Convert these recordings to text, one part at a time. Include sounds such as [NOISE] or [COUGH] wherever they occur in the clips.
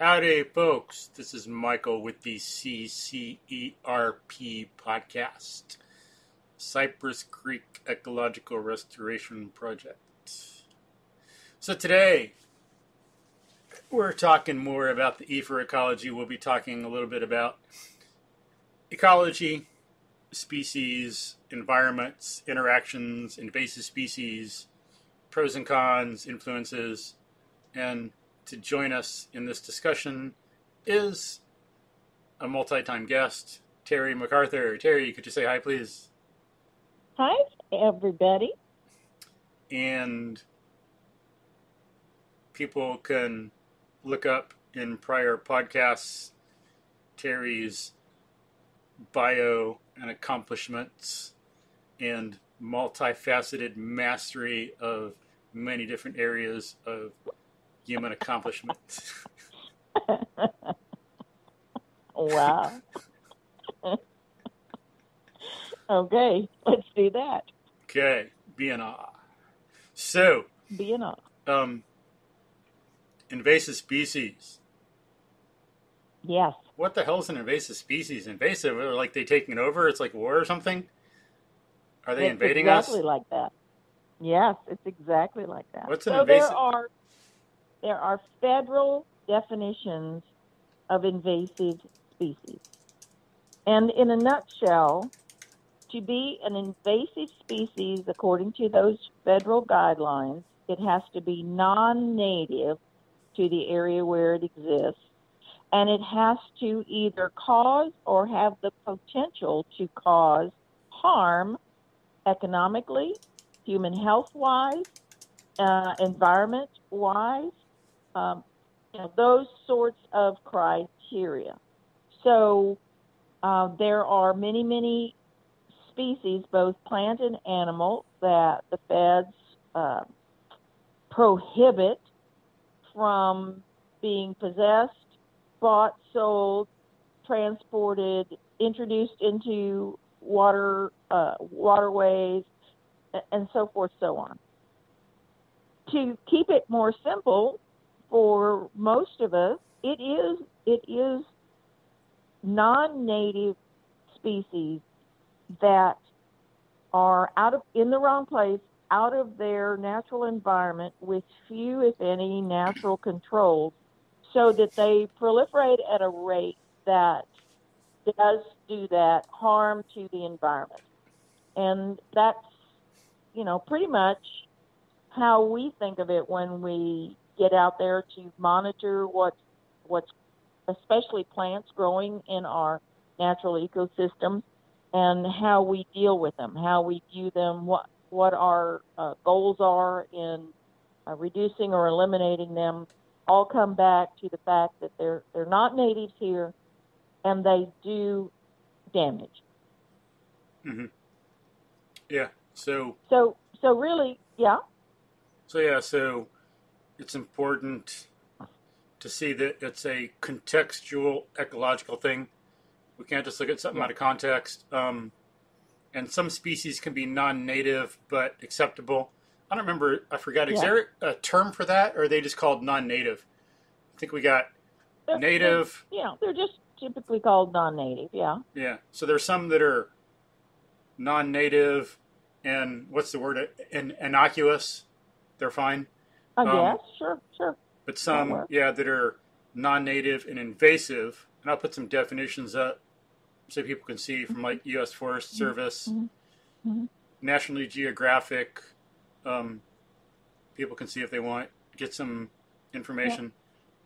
Howdy, folks. This is Michael with the CCERP podcast, Cypress Creek Ecological Restoration Project. So today, we're talking more about the E for ecology. We'll be talking a little bit about ecology, species, environments, interactions, invasive species, pros and cons, influences, and to join us in this discussion is a multi-time guest, Teri MacArthur. Teri, could you say hi, please? Hi, everybody. And people can look up in prior podcasts Teri's bio and accomplishments and multifaceted mastery of many different areas of human accomplishment. wow. okay, let's do that. Okay, be in awe. So, Be in awe. um, invasive species. Yes. What the hell is an invasive species? Invasive? Or like they taking over? It's like war or something? Are they it's invading exactly us? Exactly like that. Yes, it's exactly like that. What's an so invasive- there are there are federal definitions of invasive species. And in a nutshell, to be an invasive species according to those federal guidelines, it has to be non-native to the area where it exists and it has to either cause or have the potential to cause harm economically, human health wise, uh, environment wise, um, you know, those sorts of criteria. So uh, there are many, many species, both plant and animal, that the feds uh, prohibit from being possessed, bought, sold, transported, introduced into water uh, waterways, and so forth, so on. To keep it more simple for most of us, it is it is non-native species that are out of in the wrong place, out of their natural environment, with few, if any, natural controls, so that they proliferate at a rate that does do that harm to the environment. And that's, you know, pretty much how we think of it when we get out there to monitor what what's especially plants growing in our natural ecosystems and how we deal with them, how we view them, what what our uh, goals are in uh, reducing or eliminating them, all come back to the fact that they're they're not natives here, and they do damage. hmm Yeah. So, So so really, yeah, so yeah. So, it's important to see that it's a contextual ecological thing. We can't just look at something out of context. Um, and some species can be non-native but acceptable. I don't remember. I forgot. Is Yeah. there a term for that, or are they just called non-native? I think we got native. they're- yeah, they're just typically called non-native. Yeah, Yeah. So there's some that are non-native, and what's the word? In, innocuous. They're fine. I Um, guess sure, sure. But some, yeah, that are non-native and invasive. And I'll put some definitions up so people can see from like U.S. Forest Service, Mhm. Mhm. National Geographic. Um, people can see if they want get some information.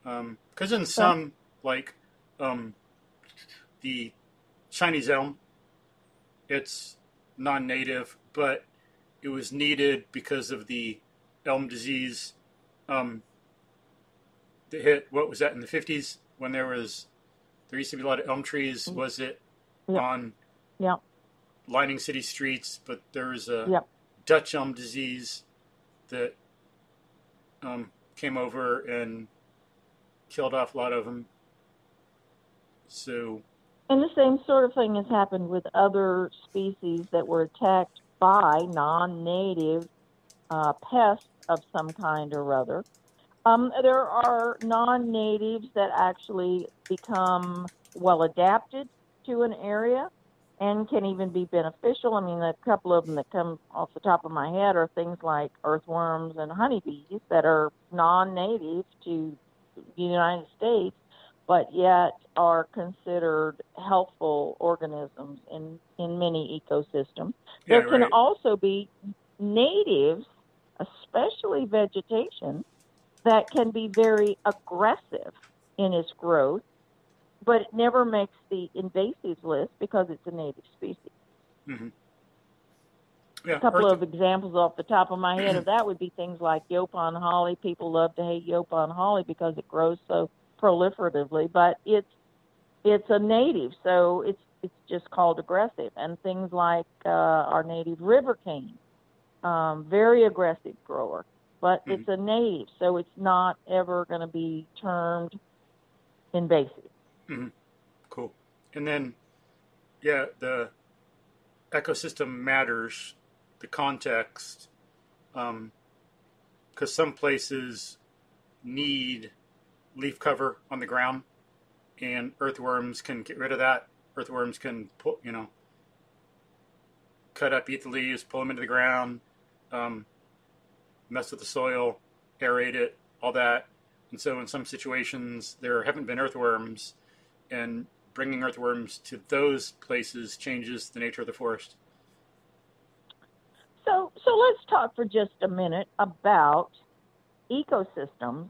Because in some, like um, the Chinese elm, it's non-native, but it was needed because of the elm disease um, that hit. What was that in the fifties when there was there used to be a lot of elm trees? Was it Yeah. on Yeah. lining city streets? But there was a Yeah. Dutch elm disease that um, came over and killed off a lot of them. So And the same sort of thing has happened with other species that were attacked by non native uh, pests of some kind or other. Um, there are non-natives that actually become well adapted to an area and can even be beneficial. I mean, a couple of them that come off the top of my head are things like earthworms and honeybees that are non-native to the United States, but yet are considered helpful organisms in, in many ecosystems. Yeah, there can right. also be natives, especially vegetation, that can be very aggressive in its growth, but it never makes the invasives list because it's a native species. Yeah, A couple earth- of examples off the top of my head of that would be things like Yaupon holly. People love to hate Yaupon holly because it grows so proliferatively, but it's it's a native, so it's it's just called aggressive. And things like uh, our native river cane, um, very aggressive grower, but Mhm. it's a native, so it's not ever going to be termed invasive. Cool. And then, yeah, the ecosystem matters, the context, because some places need leaf cover on the ground, and earthworms can get rid of that. Earthworms can pull, you know, cut up, eat the leaves, pull them into the ground, um, mess with the soil, aerate it, all that. And so, in some situations, there haven't been earthworms, and bringing earthworms to those places changes the nature of the forest. So, so let's talk for just a minute about ecosystems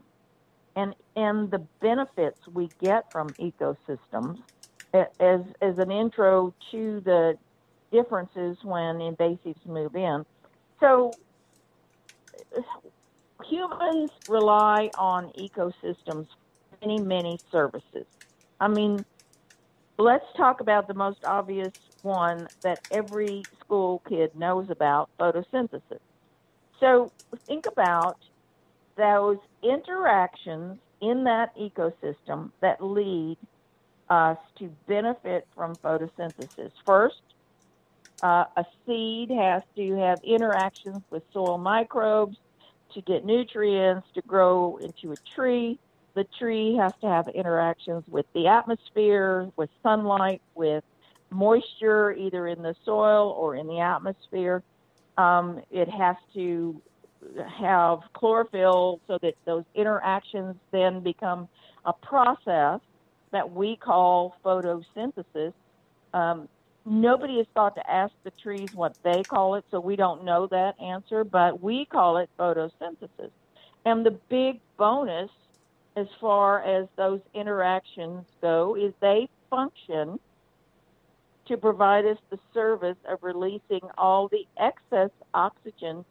and and the benefits we get from ecosystems as as an intro to the differences when invasives move in. So, humans rely on ecosystems for many many services. I mean, let's talk about the most obvious one that every school kid knows about photosynthesis. So think about those interactions in that ecosystem that lead us to benefit from photosynthesis. First, uh, a seed has to have interactions with soil microbes to get nutrients to grow into a tree. The tree has to have interactions with the atmosphere, with sunlight, with moisture, either in the soil or in the atmosphere. Um, it has to have chlorophyll so that those interactions then become a process that we call photosynthesis. Um, nobody has thought to ask the trees what they call it, so we don't know that answer, but we call it photosynthesis. And the big bonus as far as those interactions go is they function to provide us the service of releasing all the excess oxygen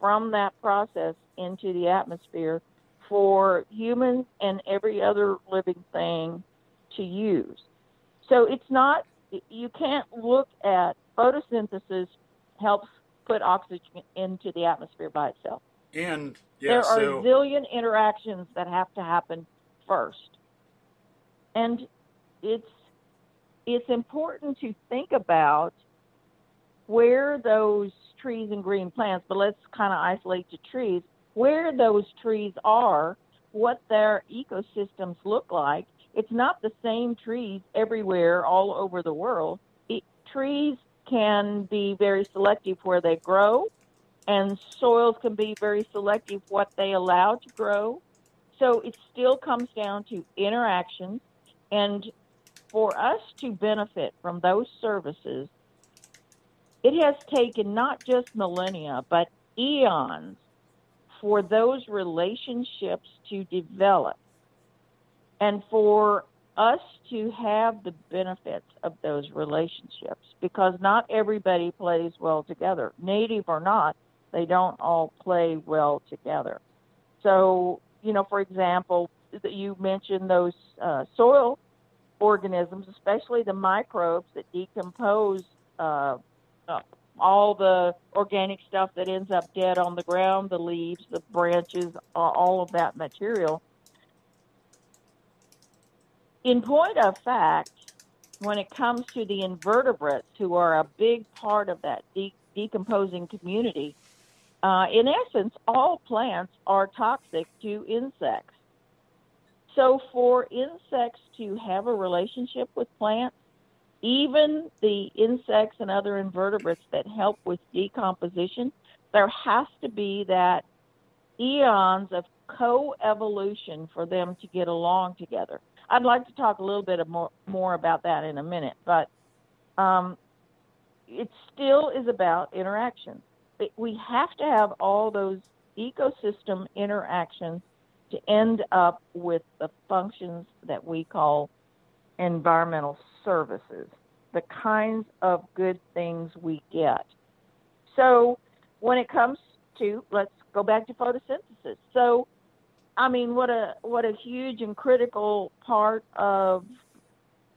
from that process into the atmosphere for humans and every other living thing to use. So it's not, you can't look at photosynthesis helps put oxygen into the atmosphere by itself. And yeah, there are so a zillion interactions that have to happen first. And it's it's important to think about where those trees and green plants, but let's kind of isolate the trees, where those trees are, what their ecosystems look like. It's not the same trees everywhere all over the world. It, trees can be very selective where they grow, and soils can be very selective what they allow to grow. So it still comes down to interactions, and for us to benefit from those services, it has taken not just millennia, but eons for those relationships to develop and for us to have the benefits of those relationships because not everybody plays well together. Native or not, they don't all play well together. So, you know, for example, you mentioned those uh, soil organisms, especially the microbes that decompose uh, uh, all the organic stuff that ends up dead on the ground, the leaves, the branches, all of that material. In point of fact, when it comes to the invertebrates, who are a big part of that de- decomposing community, uh, in essence, all plants are toxic to insects. So, for insects to have a relationship with plants, even the insects and other invertebrates that help with decomposition, there has to be that eons of co-evolution for them to get along together. I'd like to talk a little bit more more about that in a minute, but um, it still is about interactions. We have to have all those ecosystem interactions to end up with the functions that we call environmental services, the kinds of good things we get. So when it comes to let's go back to photosynthesis. So I mean what a what a huge and critical part of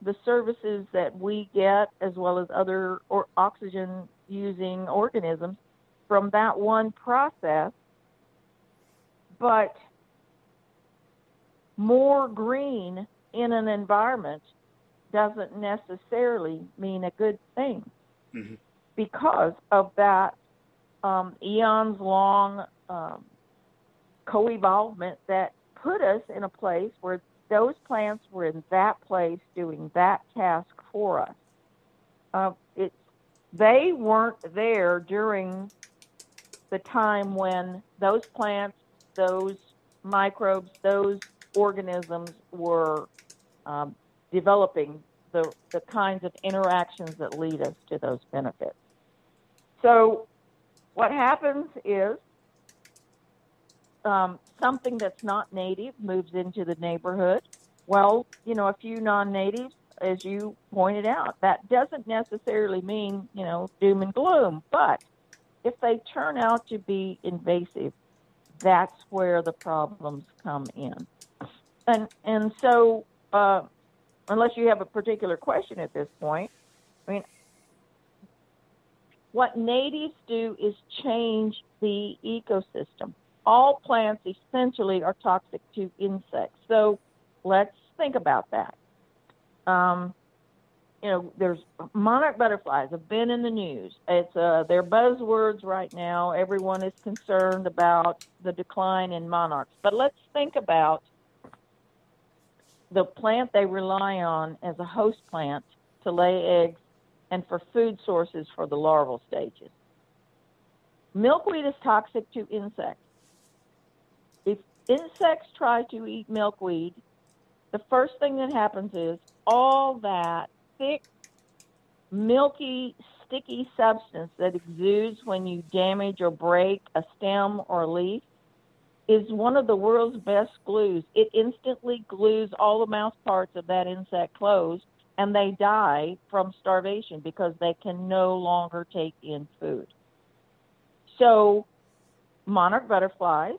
the services that we get as well as other or oxygen using organisms from that one process but more green in an environment doesn't necessarily mean a good thing mm-hmm. because of that um, eons long um, co evolvement that put us in a place where those plants were in that place doing that task for us. Uh, they weren't there during the time when those plants, those microbes, those organisms were um, developing the, the kinds of interactions that lead us to those benefits. So, what happens is um, something that's not native moves into the neighborhood. Well, you know, a few non natives, as you pointed out, that doesn't necessarily mean, you know, doom and gloom. But if they turn out to be invasive, that's where the problems come in and and so uh, unless you have a particular question at this point, I mean, what natives do is change the ecosystem. All plants essentially are toxic to insects. So let's think about that. Um, you know, there's monarch butterflies have been in the news. It's uh, they're buzzwords right now. Everyone is concerned about the decline in monarchs. But let's think about the plant they rely on as a host plant to lay eggs and for food sources for the larval stages. Milkweed is toxic to insects. If insects try to eat milkweed, the first thing that happens is all that thick, milky, sticky substance that exudes when you damage or break a stem or a leaf is one of the world's best glues. It instantly glues all the mouth parts of that insect closed, and they die from starvation because they can no longer take in food. So, monarch butterflies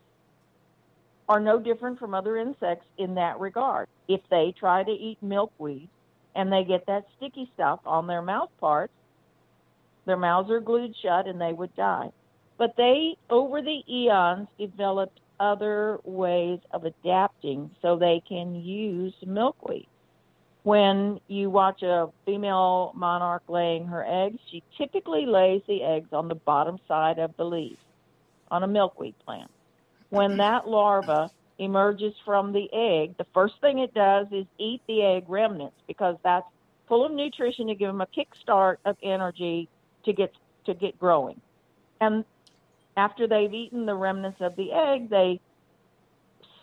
are no different from other insects in that regard. If they try to eat milkweed and they get that sticky stuff on their mouth parts, their mouths are glued shut and they would die. But they, over the eons, developed other ways of adapting so they can use milkweed. When you watch a female monarch laying her eggs, she typically lays the eggs on the bottom side of the leaf on a milkweed plant. When [CLEARS THROAT] that larva emerges from the egg, the first thing it does is eat the egg remnants because that's full of nutrition to give them a kickstart of energy to get to get growing. And after they've eaten the remnants of the egg, they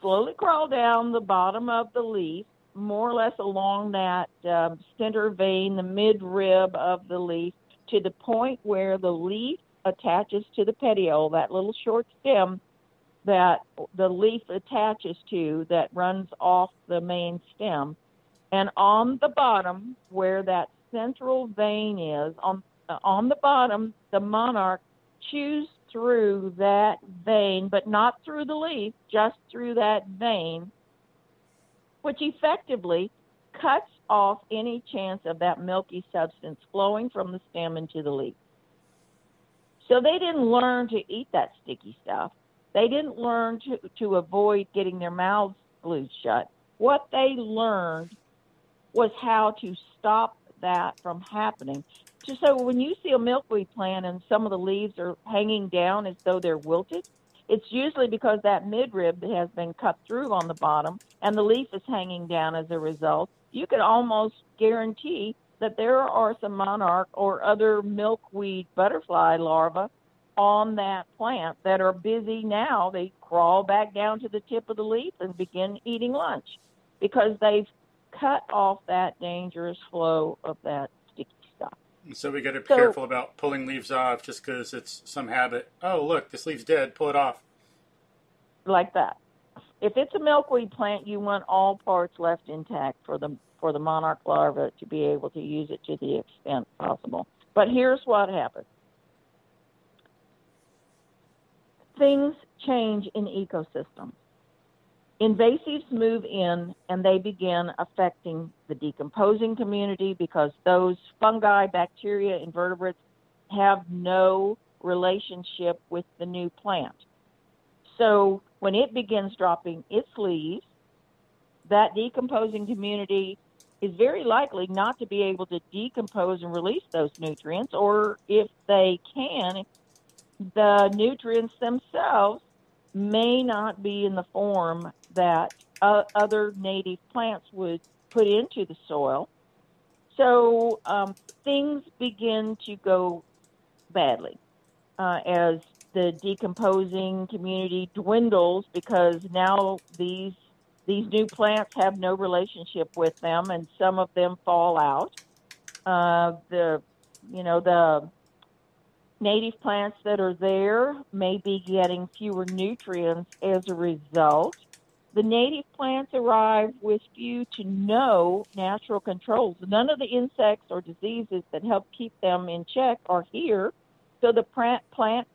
slowly crawl down the bottom of the leaf, more or less along that um, center vein, the midrib of the leaf, to the point where the leaf attaches to the petiole, that little short stem that the leaf attaches to that runs off the main stem. And on the bottom, where that central vein is, on on the bottom, the monarch chews through that vein, but not through the leaf, just through that vein, which effectively cuts off any chance of that milky substance flowing from the stem into the leaf. So they didn't learn to eat that sticky stuff. They didn't learn to, to avoid getting their mouths glued shut. What they learned was how to stop that from happening just so when you see a milkweed plant and some of the leaves are hanging down as though they're wilted, it's usually because that midrib has been cut through on the bottom and the leaf is hanging down as a result. You could almost guarantee that there are some monarch or other milkweed butterfly larvae on that plant that are busy now. They crawl back down to the tip of the leaf and begin eating lunch because they've cut off that dangerous flow of that sticky stuff. So we got to be So- careful about pulling leaves off just because it's some habit. Oh, look, this leaf's dead. Pull it off. like that. If it's a milkweed plant, you want all parts left intact for the for the monarch larva to be able to use it to the extent possible. But here's what happens. Things change in ecosystems. Invasives move in and they begin affecting the decomposing community because those fungi, bacteria, invertebrates have no relationship with the new plant. So when it begins dropping its leaves, that decomposing community is very likely not to be able to decompose and release those nutrients, or if they can, the nutrients themselves may not be in the form that uh, other native plants would put into the soil. So um, things begin to go badly uh, as the decomposing community dwindles because now these these new plants have no relationship with them, and some of them fall out. Uh, the you know the native plants that are there may be getting fewer nutrients as a result. The native plants arrive with few to no natural controls. None of the insects or diseases that help keep them in check are here. So the plant,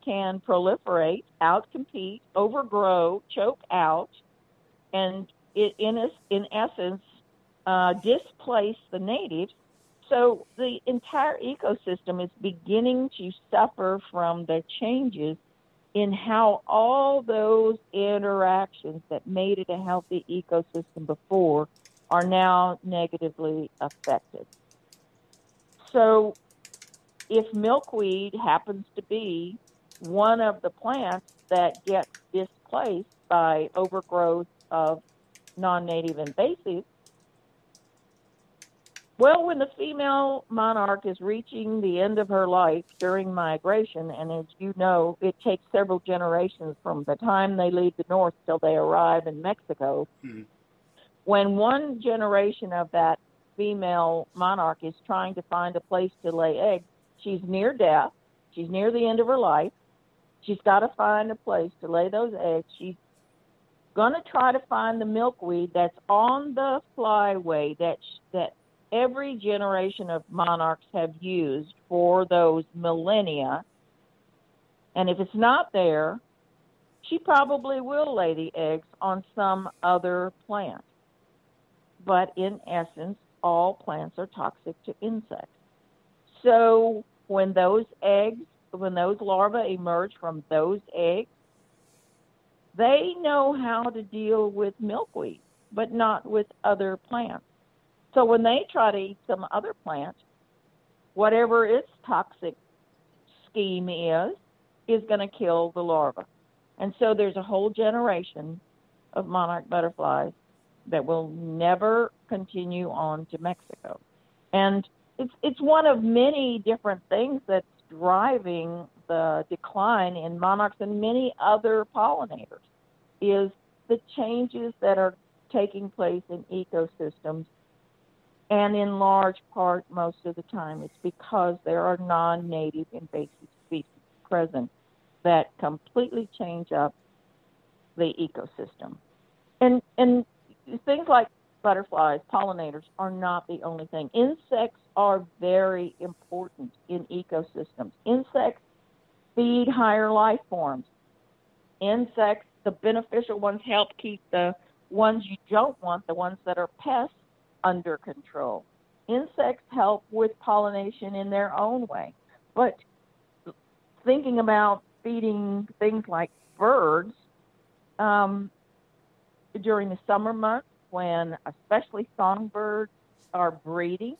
can proliferate, outcompete, overgrow, choke out, and it, in, in essence, uh, displace the natives. So the entire ecosystem is beginning to suffer from the changes in how all those interactions that made it a healthy ecosystem before are now negatively affected. So if milkweed happens to be one of the plants that gets displaced by overgrowth of non-native invasives, well, when the female monarch is reaching the end of her life during migration, and as you know, it takes several generations from the time they leave the north till they arrive in Mexico. Mhm. When one generation of that female monarch is trying to find a place to lay eggs, she's near death. She's near the end of her life. She's got to find a place to lay those eggs. She's going to try to find the milkweed that's on the flyway that that every generation of monarchs have used for those millennia. And if it's not there, she probably will lay the eggs on some other plant. But in essence, all plants are toxic to insects. So when those eggs, when those larvae emerge from those eggs, they know how to deal with milkweed, but not with other plants. So when they try to eat some other plant, whatever its toxic scheme is, is going to kill the larva. And so there's a whole generation of monarch butterflies that will never continue on to Mexico. And it's it's one of many different things that's driving the decline in monarchs and many other pollinators is the changes that are taking place in ecosystems and in large part most of the time it's because there are non-native invasive species present that completely change up the ecosystem. And and things like butterflies pollinators are not the only thing. Insects are very important in ecosystems. Insects feed higher life forms. Insects the beneficial ones help keep the ones you don't want the ones that are pests under control. Insects help with pollination in their own way. But thinking about feeding things like birds um, during the summer months when especially songbirds are breeding,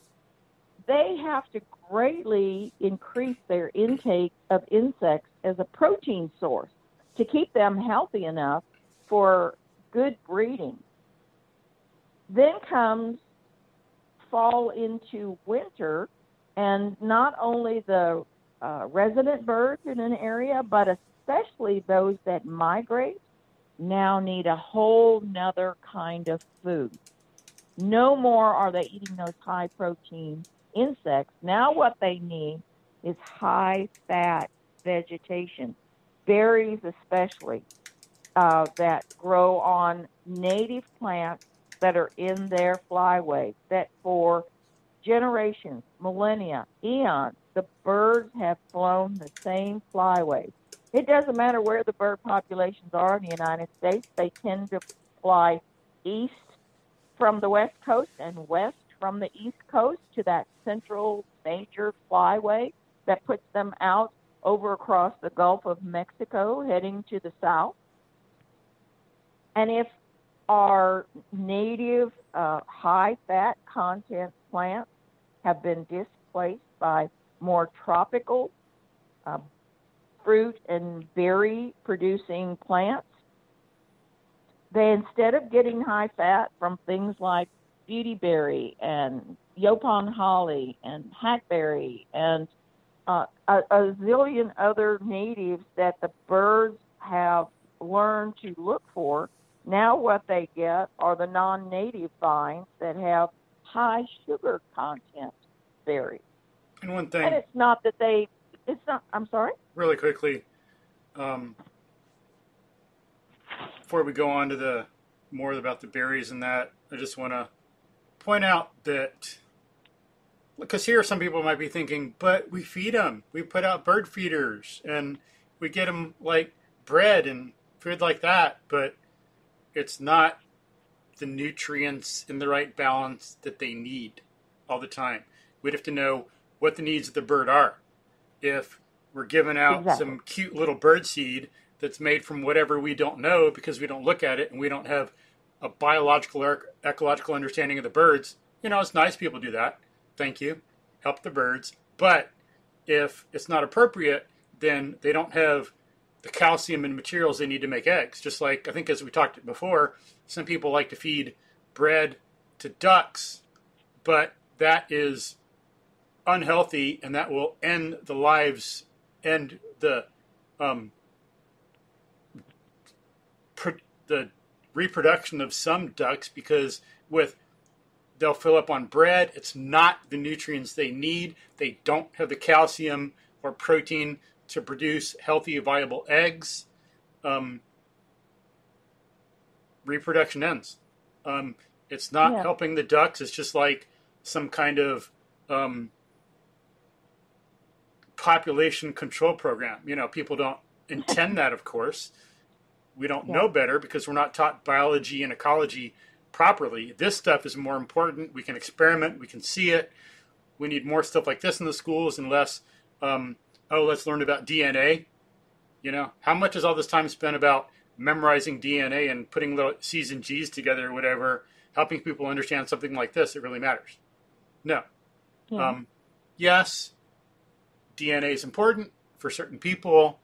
they have to greatly increase their intake of insects as a protein source to keep them healthy enough for good breeding. Then comes fall into winter, and not only the uh, resident birds in an area, but especially those that migrate, now need a whole nother kind of food. No more are they eating those high protein insects. Now, what they need is high fat vegetation, berries especially, uh, that grow on native plants that are in their flyway, that for generations, millennia, eons, the birds have flown the same flyway. It doesn't matter where the bird populations are in the United States, they tend to fly east from the west coast and west from the east coast to that central major flyway that puts them out over across the Gulf of Mexico heading to the south. And if our native uh, high fat content plants have been displaced by more tropical uh, fruit and berry producing plants. They instead of getting high fat from things like beautyberry and Yaupon holly and hackberry and uh, a, a zillion other natives that the birds have learned to look for. Now, what they get are the non native vines that have high sugar content berries. And one thing, And it's not that they, it's not, I'm sorry? really quickly, um, before we go on to the more about the berries and that, I just want to point out that because here some people might be thinking, but we feed them, we put out bird feeders, and we get them like bread and food like that, but it's not the nutrients in the right balance that they need all the time. We'd have to know what the needs of the bird are. If we're giving out Exactly. some cute little bird seed that's made from whatever we don't know because we don't look at it and we don't have a biological or ecological understanding of the birds, you know, it's nice people do that. Thank you. Help the birds. But if it's not appropriate, then they don't have the calcium and materials they need to make eggs. Just like I think as we talked before, some people like to feed bread to ducks, but that is unhealthy and that will end the lives end the um, pr- the reproduction of some ducks because with they'll fill up on bread it's not the nutrients they need they don't have the calcium or protein to produce healthy viable eggs um, reproduction ends um, it's not Yeah. helping the ducks it's just like some kind of um, population control program. You know, people don't intend that, of course. We don't Yeah. know better because we're not taught biology and ecology properly. This stuff is more important. We can experiment, we can see it. We need more stuff like this in the schools and less, um, oh, let's learn about DNA. You know, how much is all this time spent about memorizing DNA and putting little C's and G's together or whatever, helping people understand something like this that really matters? No. Yeah. Um, yes, DNA is important for certain people,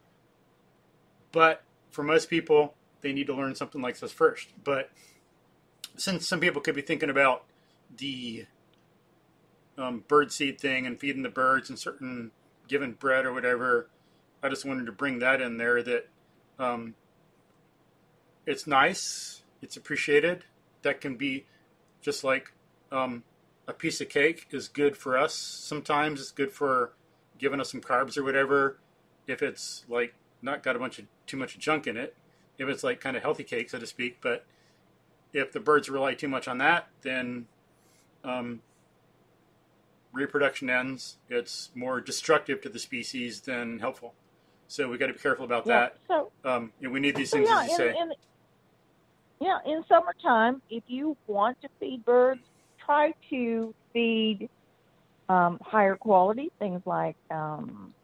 but for most people, they need to learn something like this first. But since some people could be thinking about the um, bird seed thing and feeding the birds and certain given bread or whatever, I just wanted to bring that in there that um, it's nice, it's appreciated. That can be just like um, a piece of cake is good for us. Sometimes it's good for giving us some carbs or whatever. If it's like not got a bunch of too much junk in it, if it's like kind of healthy cake, so to speak. But if the birds rely too much on that, then um, reproduction ends. It's more destructive to the species than helpful. So we got to be careful about yeah. that. So, Um, and we need these so things, yeah, as you say. in, in, yeah, in summertime, if you want to feed birds, try to feed um, higher quality things like um,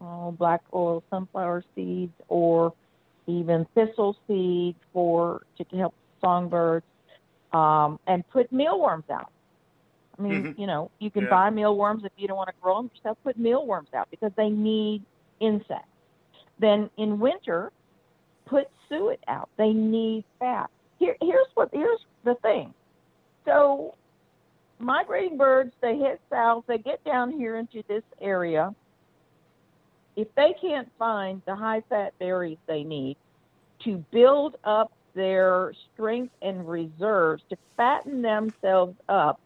oh, black oil sunflower seeds or even thistle seed for to help songbirds, um, and put mealworms out. I mean, Mhm. you know, you can Yeah. buy mealworms if you don't want to grow them yourself. Put mealworms out because they need insects. Then in winter, put suet out. They need fat. Here, here's what here's the thing. So, migrating birds, they head south. They get down here into this area. If they can't find the high fat berries they need to build up their strength and reserves to fatten themselves up,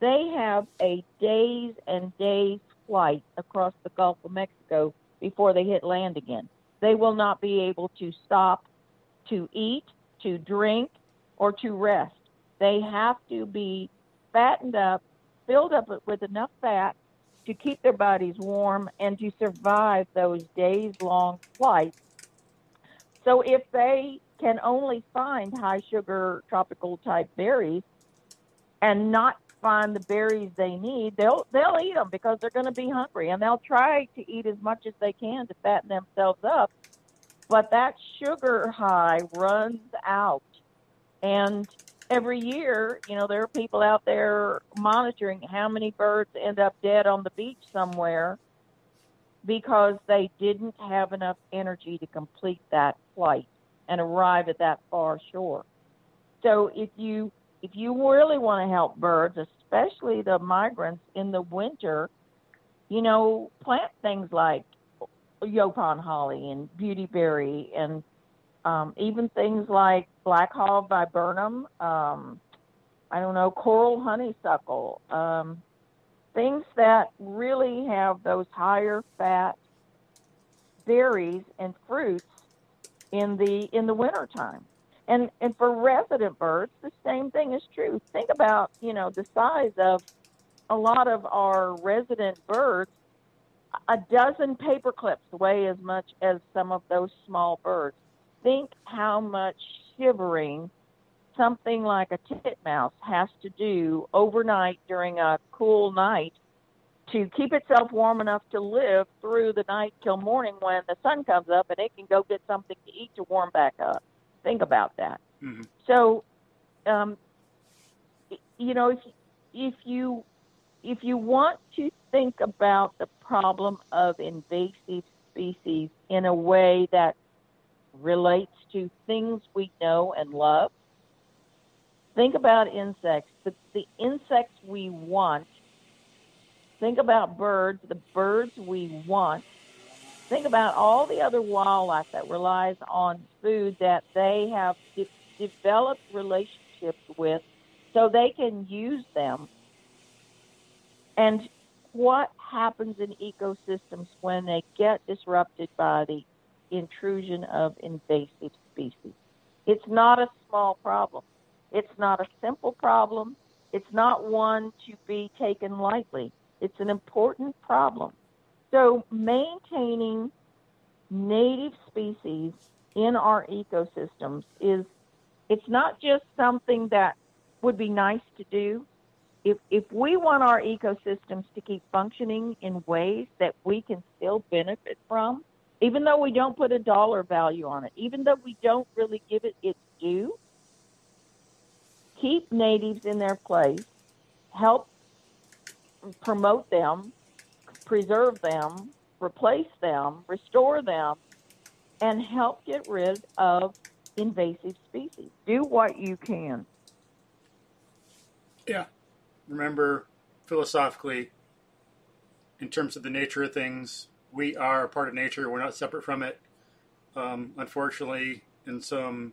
they have a days and days flight across the Gulf of Mexico before they hit land again. They will not be able to stop to eat, to drink, or to rest. They have to be fattened up, filled up with enough fat to keep their bodies warm and to survive those days long flights. So if they can only find high sugar tropical type berries and not find the berries they need, they'll they'll eat them because they're going to be hungry and they'll try to eat as much as they can to fatten themselves up. But that sugar high runs out, and every year, you know, there are people out there monitoring how many birds end up dead on the beach somewhere because they didn't have enough energy to complete that flight and arrive at that far shore. So if you if you really want to help birds, especially the migrants in the winter, you know, plant things like Yaupon holly and beautyberry and um, even things like blackhaw viburnum, um, I don't know, coral honeysuckle, um, things that really have those higher fat berries and fruits in the in the wintertime. And and for resident birds, the same thing is true. Think about, you know, the size of a lot of our resident birds. A dozen paper clips weigh as much as some of those small birds. Think how much shivering something like a titmouse has to do overnight during a cool night to keep itself warm enough to live through the night till morning when the sun comes up and it can go get something to eat to warm back up. Think about that. Mhm. So, um, you know, if if you if you want to think about the problem of invasive species in a way that relates to things we know and love, think about insects. The, the insects we want. Think about birds, the birds we want. Think about all the other wildlife that relies on food that they have de- developed relationships with so they can use them. And what happens in ecosystems when they get disrupted by the intrusion of invasive species? It's not a small problem. It's not a simple problem. It's not one to be taken lightly. It's an important problem. So maintaining native species in our ecosystems is it's not just something that would be nice to do. If if we want our ecosystems to keep functioning in ways that we can still benefit from, even though we don't put a dollar value on it, even though we don't really give it its due, keep natives in their place, help promote them, preserve them, replace them, restore them, and help get rid of invasive species. Do what you can. Yeah. Remember, philosophically, in terms of the nature of things, we are a part of nature. We're not separate from it. Um, unfortunately, in some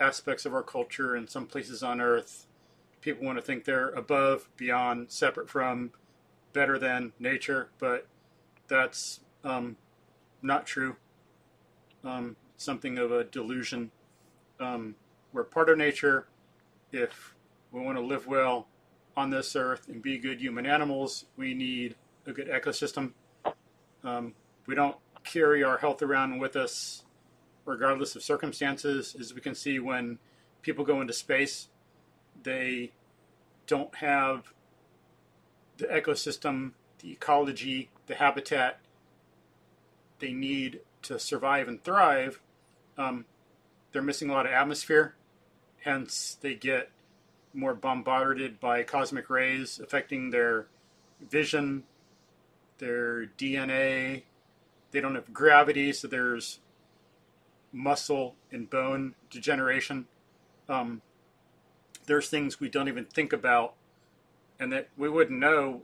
aspects of our culture and some places on Earth, people want to think they're above, beyond, separate from, better than nature, but that's um, not true. Um, something of a delusion. Um, we're part of nature. If we want to live well on this earth and be good human animals, we need a good ecosystem. Um, we don't carry our health around with us regardless of circumstances. As we can see, when people go into space, they don't have the ecosystem, the ecology, the habitat they need to survive and thrive. Um, they're missing a lot of atmosphere, hence, they get more bombarded by cosmic rays affecting their vision, their DNA. They don't have gravity, so there's muscle and bone degeneration. Um, there's things we don't even think about and that we wouldn't know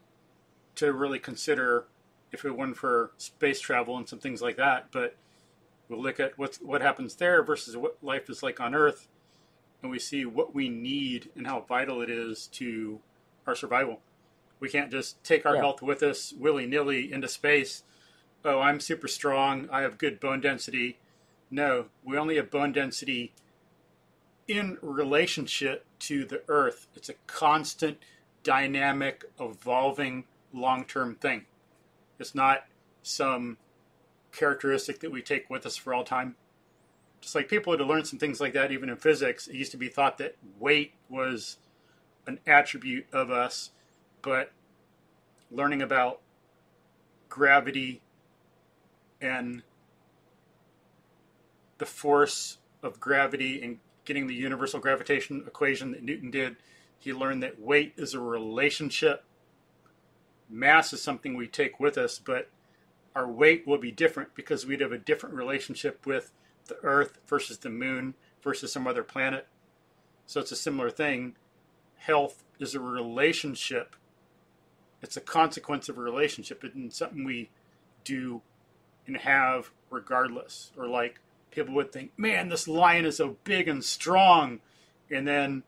to really consider if it weren't for space travel and some things like that. But we'll look at what's, what happens there versus what life is like on Earth, and we see what we need and how vital it is to our survival. We can't just take our yeah. health with us willy nilly into space. Oh, I'm super strong. I have good bone density. No, we only have bone density in relationship to the Earth. It's a constant, dynamic, evolving, long term thing. It's not some characteristic that we take with us for all time. Just like people had to learn some things like that, even in physics, it used to be thought that weight was an attribute of us, but learning about gravity and the force of gravity and getting the universal gravitation equation that Newton did, he learned that weight is a relationship. Mass is something we take with us, but our weight will be different because we'd have a different relationship with the Earth versus the Moon versus some other planet. So it's a similar thing. Health is a relationship. It's a consequence of a relationship. It's something we do and have regardless. Or like people would think, man, this lion is so big and strong. And then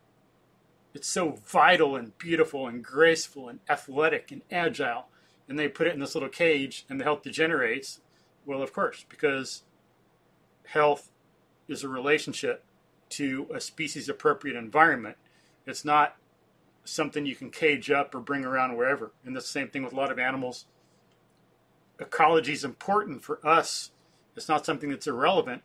it's so vital and beautiful and graceful and athletic and agile. And they put it in this little cage and the health degenerates. Well, of course, because health is a relationship to a species appropriate environment. It's not something you can cage up or bring around wherever. And the same thing with a lot of animals. Ecology is important for us. It's not something that's irrelevant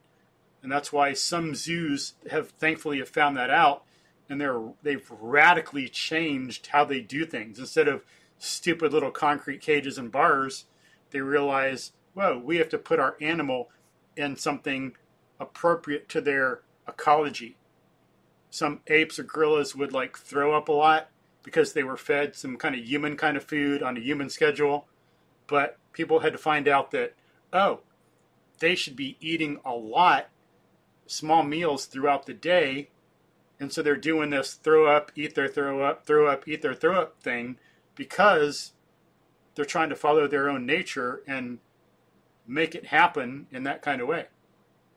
and that's why some zoos have thankfully have found that out, and they're they've radically changed how they do things. Instead of stupid little concrete cages and bars, they realize, whoa, we have to put our animal in something appropriate to their ecology. Some apes or gorillas would like throw up a lot because they were fed some kind of human kind of food on a human schedule. But people had to find out that, oh, they should be eating a lot small meals throughout the day. And so they're doing this throw up, eat their throw up, throw up, eat their throw up thing because they're trying to follow their own nature and make it happen in that kind of way.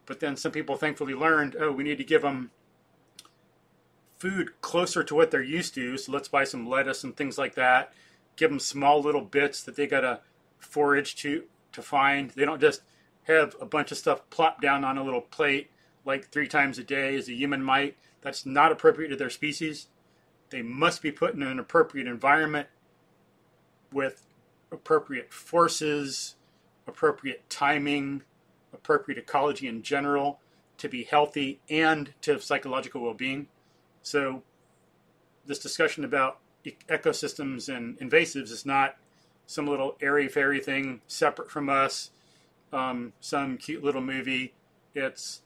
But then some people thankfully learned, oh, we need to give them food closer to what they're used to. So let's buy some lettuce and things like that. Give them small little bits that they got to forage to to find. They don't just have a bunch of stuff plopped down on a little plate like three times a day as a human might. That's not appropriate to their species. They must be put in an appropriate environment with appropriate forces, appropriate timing, appropriate ecology in general to be healthy and to have psychological well being. So, this discussion about ecosystems and invasives is not some little airy fairy thing separate from us, um, some cute little movie. It's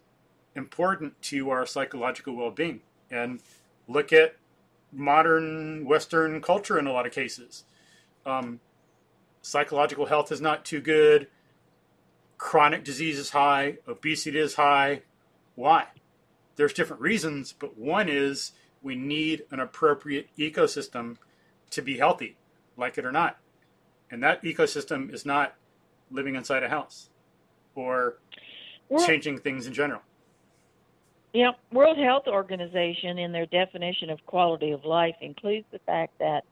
important to our psychological well-being. And look at modern western culture in a lot of cases. Um, psychological health is not too good. Chronic disease is high. Obesity is high. Why? There's different reasons but one is we need an appropriate ecosystem to be healthy like it or not. And that ecosystem is not living inside a house or changing things in general yeah, World Health Organization in their definition of quality of life includes the fact that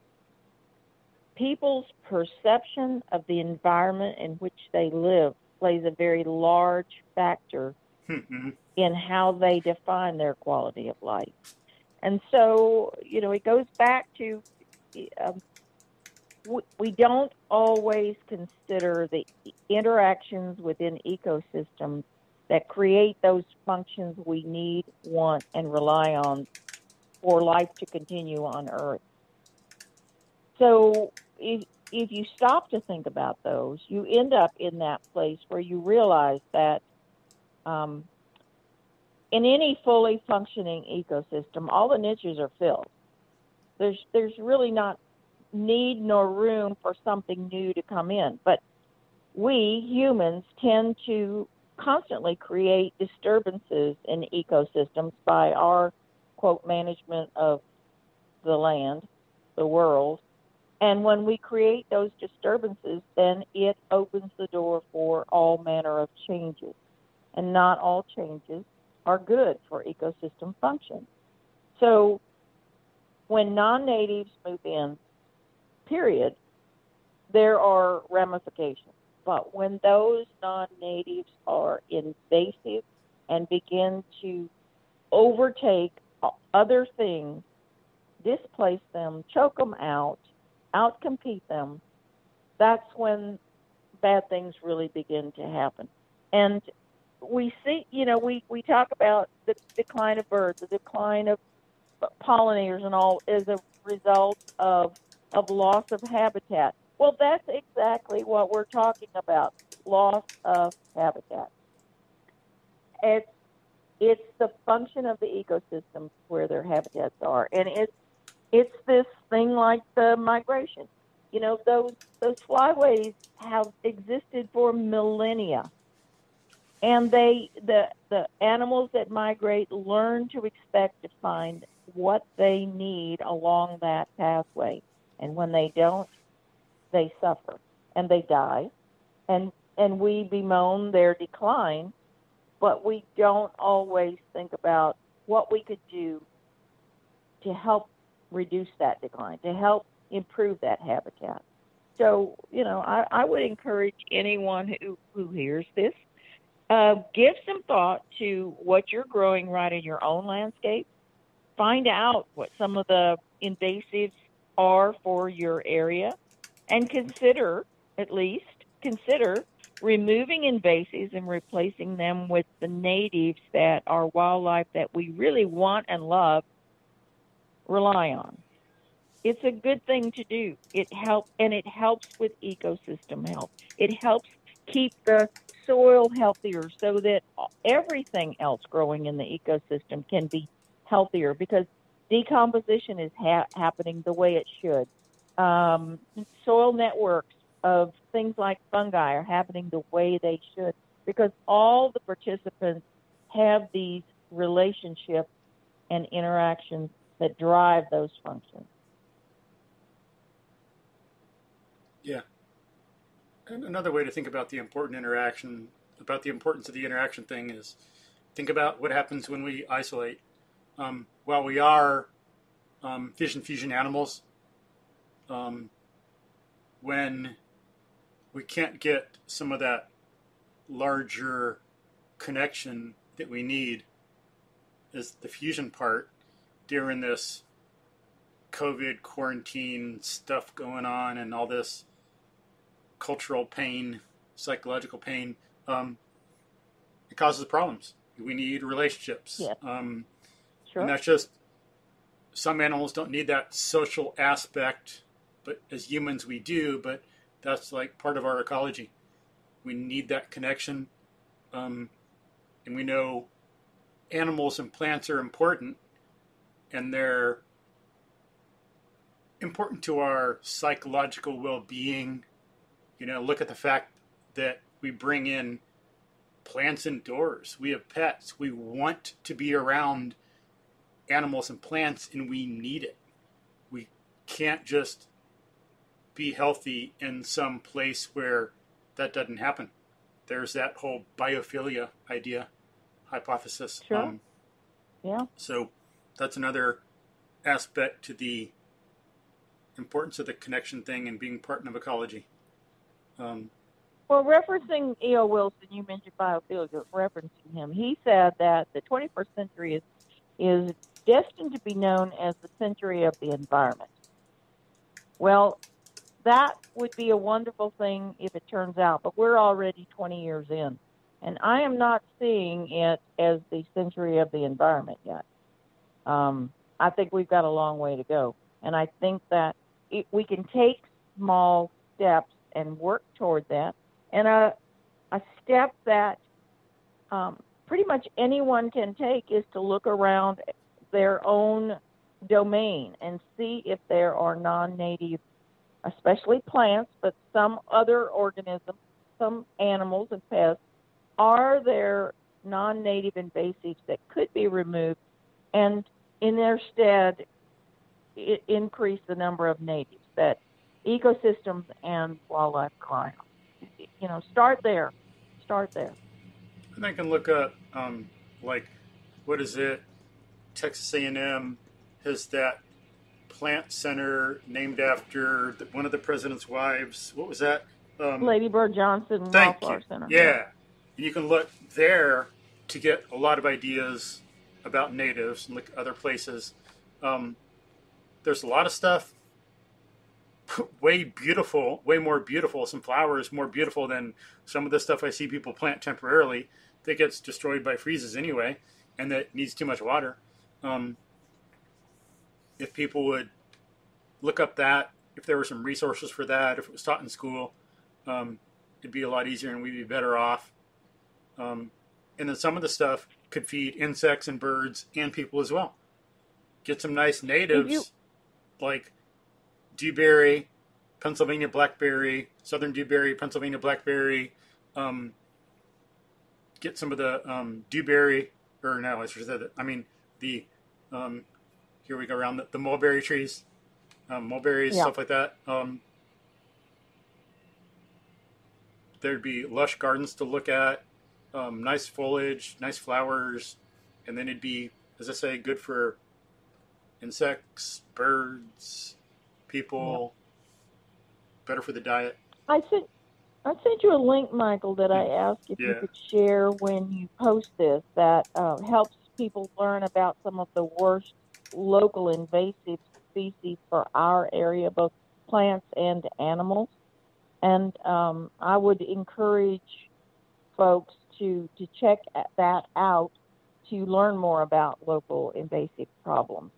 people's perception of the environment in which they live plays a very large factor mm-hmm. in how they define their quality of life. And so, you know, it goes back to um, we, we don't always consider the interactions within ecosystems that create those functions we need, want, and rely on for life to continue on Earth. So if, if you stop to think about those, you end up in that place where you realize that um, in any fully functioning ecosystem, all the niches are filled. There's there's really not need nor room for something new to come in. But we humans tend to constantly create disturbances in ecosystems by our quote management of the land, the world. And when we create those disturbances, then it opens the door for all manner of changes. And not all changes are good for ecosystem function. So when non natives move in, period, there are ramifications. But when those non natives are invasive and begin to overtake other things, displace them, choke them out, outcompete them, that's when bad things really begin to happen. And we see, you know, we, we talk about the decline of birds, the decline of pollinators and all as a result of, of loss of habitat. Well, that's exactly what we're talking about loss of habitat. It's, it's the function of the ecosystems where their habitats are. And it's, it's this thing like the migration. You know, those, those flyways have existed for millennia and they the the animals that migrate learn to expect to find what they need along that pathway and when they don't they suffer and they die. And and we bemoan their decline but we don't always think about what we could do to help reduce that decline to help improve that habitat. So you know i, I would encourage anyone who who hears this uh, give some thought to what you're growing right in your own landscape. Find out what some of the invasives are for your area and consider, at least, consider removing invasives and replacing them with the natives that our wildlife that we really want and love rely on. It's a good thing to do. It helps and it helps with ecosystem health. It helps keep the soil healthier so that everything else growing in the ecosystem can be healthier because decomposition is ha- happening the way it should. Um, soil networks of things like fungi are happening the way they should because all the participants have these relationships and interactions that drive those functions. Yeah, another way to think about the important interaction, about the importance of the interaction thing is think about what happens when we isolate. Um, while we are um, fission fusion animals, um, when we can't get some of that larger connection that we need is the fusion part during this COVID quarantine stuff going on and all this cultural pain, psychological pain, um, it causes problems. We need relationships. Yeah. Um, Sure. And that's just some animals don't need that social aspect, but as humans we do. But that's like part of our ecology. We need that connection, um, and we know animals and plants are important, and they're important to our psychological well-being you know, look at the fact that we bring in plants indoors. We have pets. We want to be around animals and plants, and we need it. We can't just be healthy in some place where that doesn't happen. There's that whole biophilia idea, hypothesis. Sure. Um, yeah. So that's another aspect to the importance of the connection thing and being part of ecology. Um, well, referencing E.O. Wilson, you mentioned biophilia, referencing him, he said that the 21st century is, is destined to be known as the century of the environment. Well, that would be a wonderful thing if it turns out, but we're already 20 years in. And I am not seeing it as the century of the environment yet. Um, I think we've got a long way to go. And I think that it, we can take small steps and work toward that. And a, a step that um, pretty much anyone can take is to look around their own domain and see if there are non-native, especially plants, but some other organisms, some animals and pests, are there non-native invasives that could be removed and in their stead increase the number of natives that ecosystems and wildlife on. You know, start there. Start there. And I can look up, um, like, what is it? Texas A&M has that plant center named after the, one of the president's wives. What was that? Um, Lady Bird Johnson Thank Wildflower you. Center. Yeah. And you can look there to get a lot of ideas about natives and look other places. Um, there's a lot of stuff [LAUGHS] way beautiful, way more beautiful. Some flowers more beautiful than some of the stuff I see people plant temporarily that gets destroyed by freezes anyway and that needs too much water. Um, if people would look up that, if there were some resources for that, if it was taught in school, um, it'd be a lot easier and we'd be better off. Um, and then some of the stuff could feed insects and birds and people as well. Get some nice natives you- like dewberry, Pennsylvania blackberry, southern dewberry, Pennsylvania blackberry. Um, get some of the um, dewberry, or no, I should say that. I mean the um, here we go around the, the mulberry trees, um, mulberries, Yeah. stuff like that. Um, there'd be lush gardens to look at, um, nice foliage, nice flowers, and then it'd be, as I say, good for insects, birds, people, better for the diet. I sent I sent you a link, Michael, that I asked if you could share when you post this. That uh, helps people learn about some of the worst local invasive species for our area, both plants and animals. And um, I would encourage folks to to check that out to learn more about local invasive problems.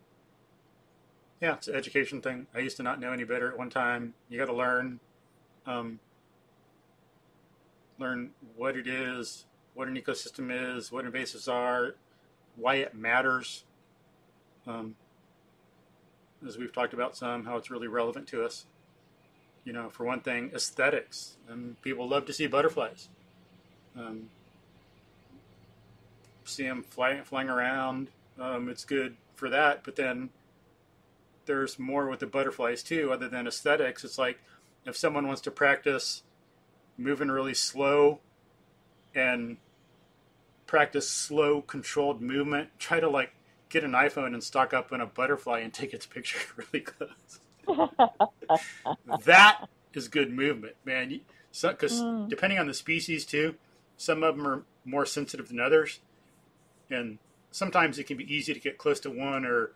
Yeah, it's an education thing. I used to not know any better at one time. You got to learn, um, learn what it is, what an ecosystem is, what invasives are, why it matters. Um, as we've talked about some, how it's really relevant to us. You know, for one thing, aesthetics. And people love to see butterflies. Um, see them flying, flying around. Um, it's good for that, but then there's more with the butterflies too, other than aesthetics. It's like if someone wants to practice moving really slow and practice slow, controlled movement, try to like get an iPhone and stock up on a butterfly and take its picture [LAUGHS] really close. [LAUGHS] that is good movement, man. Because Mm. depending on the species too, some of them are more sensitive than others, and sometimes it can be easy to get close to one or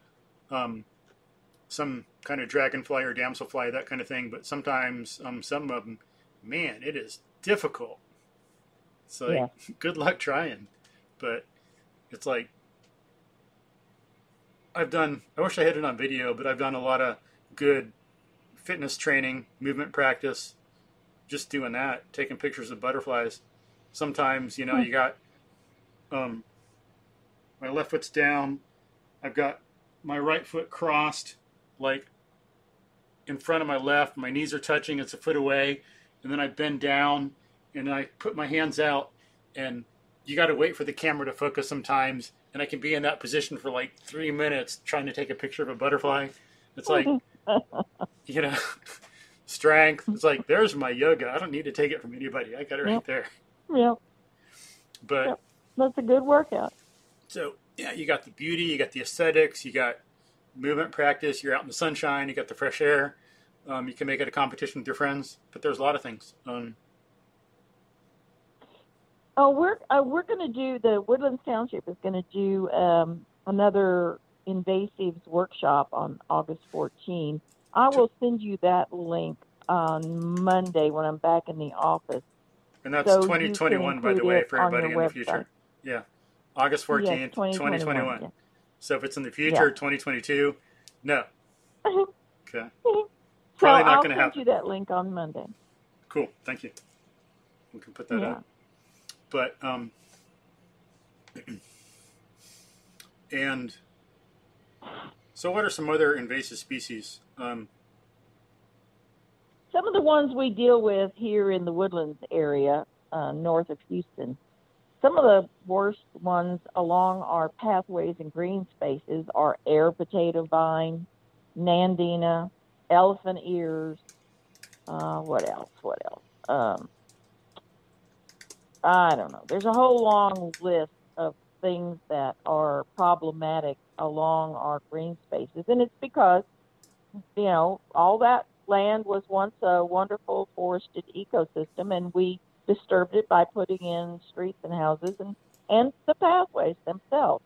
um, some kind of dragonfly or damselfly, that kind of thing. But sometimes um, some of them, man, it is difficult. So Yeah. [LAUGHS] good luck trying. But it's like I've done. I wish I had it on video, but I've done a lot of good fitness training, movement practice, just doing that, taking pictures of butterflies. Sometimes, you know, you got um, my left foot's down. I've got my right foot crossed, like in front of my left. My knees are touching. It's a foot away, and then I bend down and I put my hands out. And you got to wait for the camera to focus sometimes. And I can be in that position for like three minutes trying to take a picture of a butterfly. It's like, [LAUGHS] you know, [LAUGHS] strength. It's like, there's my yoga. I don't need to take it from anybody. I got it right there. Yep, But Yep. that's a good workout. so yeah, you got the beauty, you got the aesthetics, you got movement practice. You're out in the sunshine, you got the fresh air. Um, you can make it a competition with your friends, but there's a lot of things. Um, Oh, we're uh, we're going to do the Woodlands Township is going to do um, another invasives workshop on August 14. I will send you that link on Monday when I'm back in the office. and that's So 2021, by the way, for everybody in your the future. Yeah, August 14th, Yes, 2021. 2021. yeah. So if it's in the future, 2022, no. [LAUGHS] Okay, so Probably not I'll gonna send you that link on Monday. cool. Thank you. We can put that Yeah. up. But um, and So, what are some other invasive species? Um, Some of the ones we deal with here in the Woodlands area, uh, north of Houston, some of the worst ones along our pathways and green spaces are air potato vine, nandina, elephant ears. Uh, what else? What else? Um, I don't know. There's a whole long list of things that are problematic along our green spaces, and it's because you know all that land was once a wonderful forested ecosystem, and we disturbed it by putting in streets and houses and and the pathways themselves.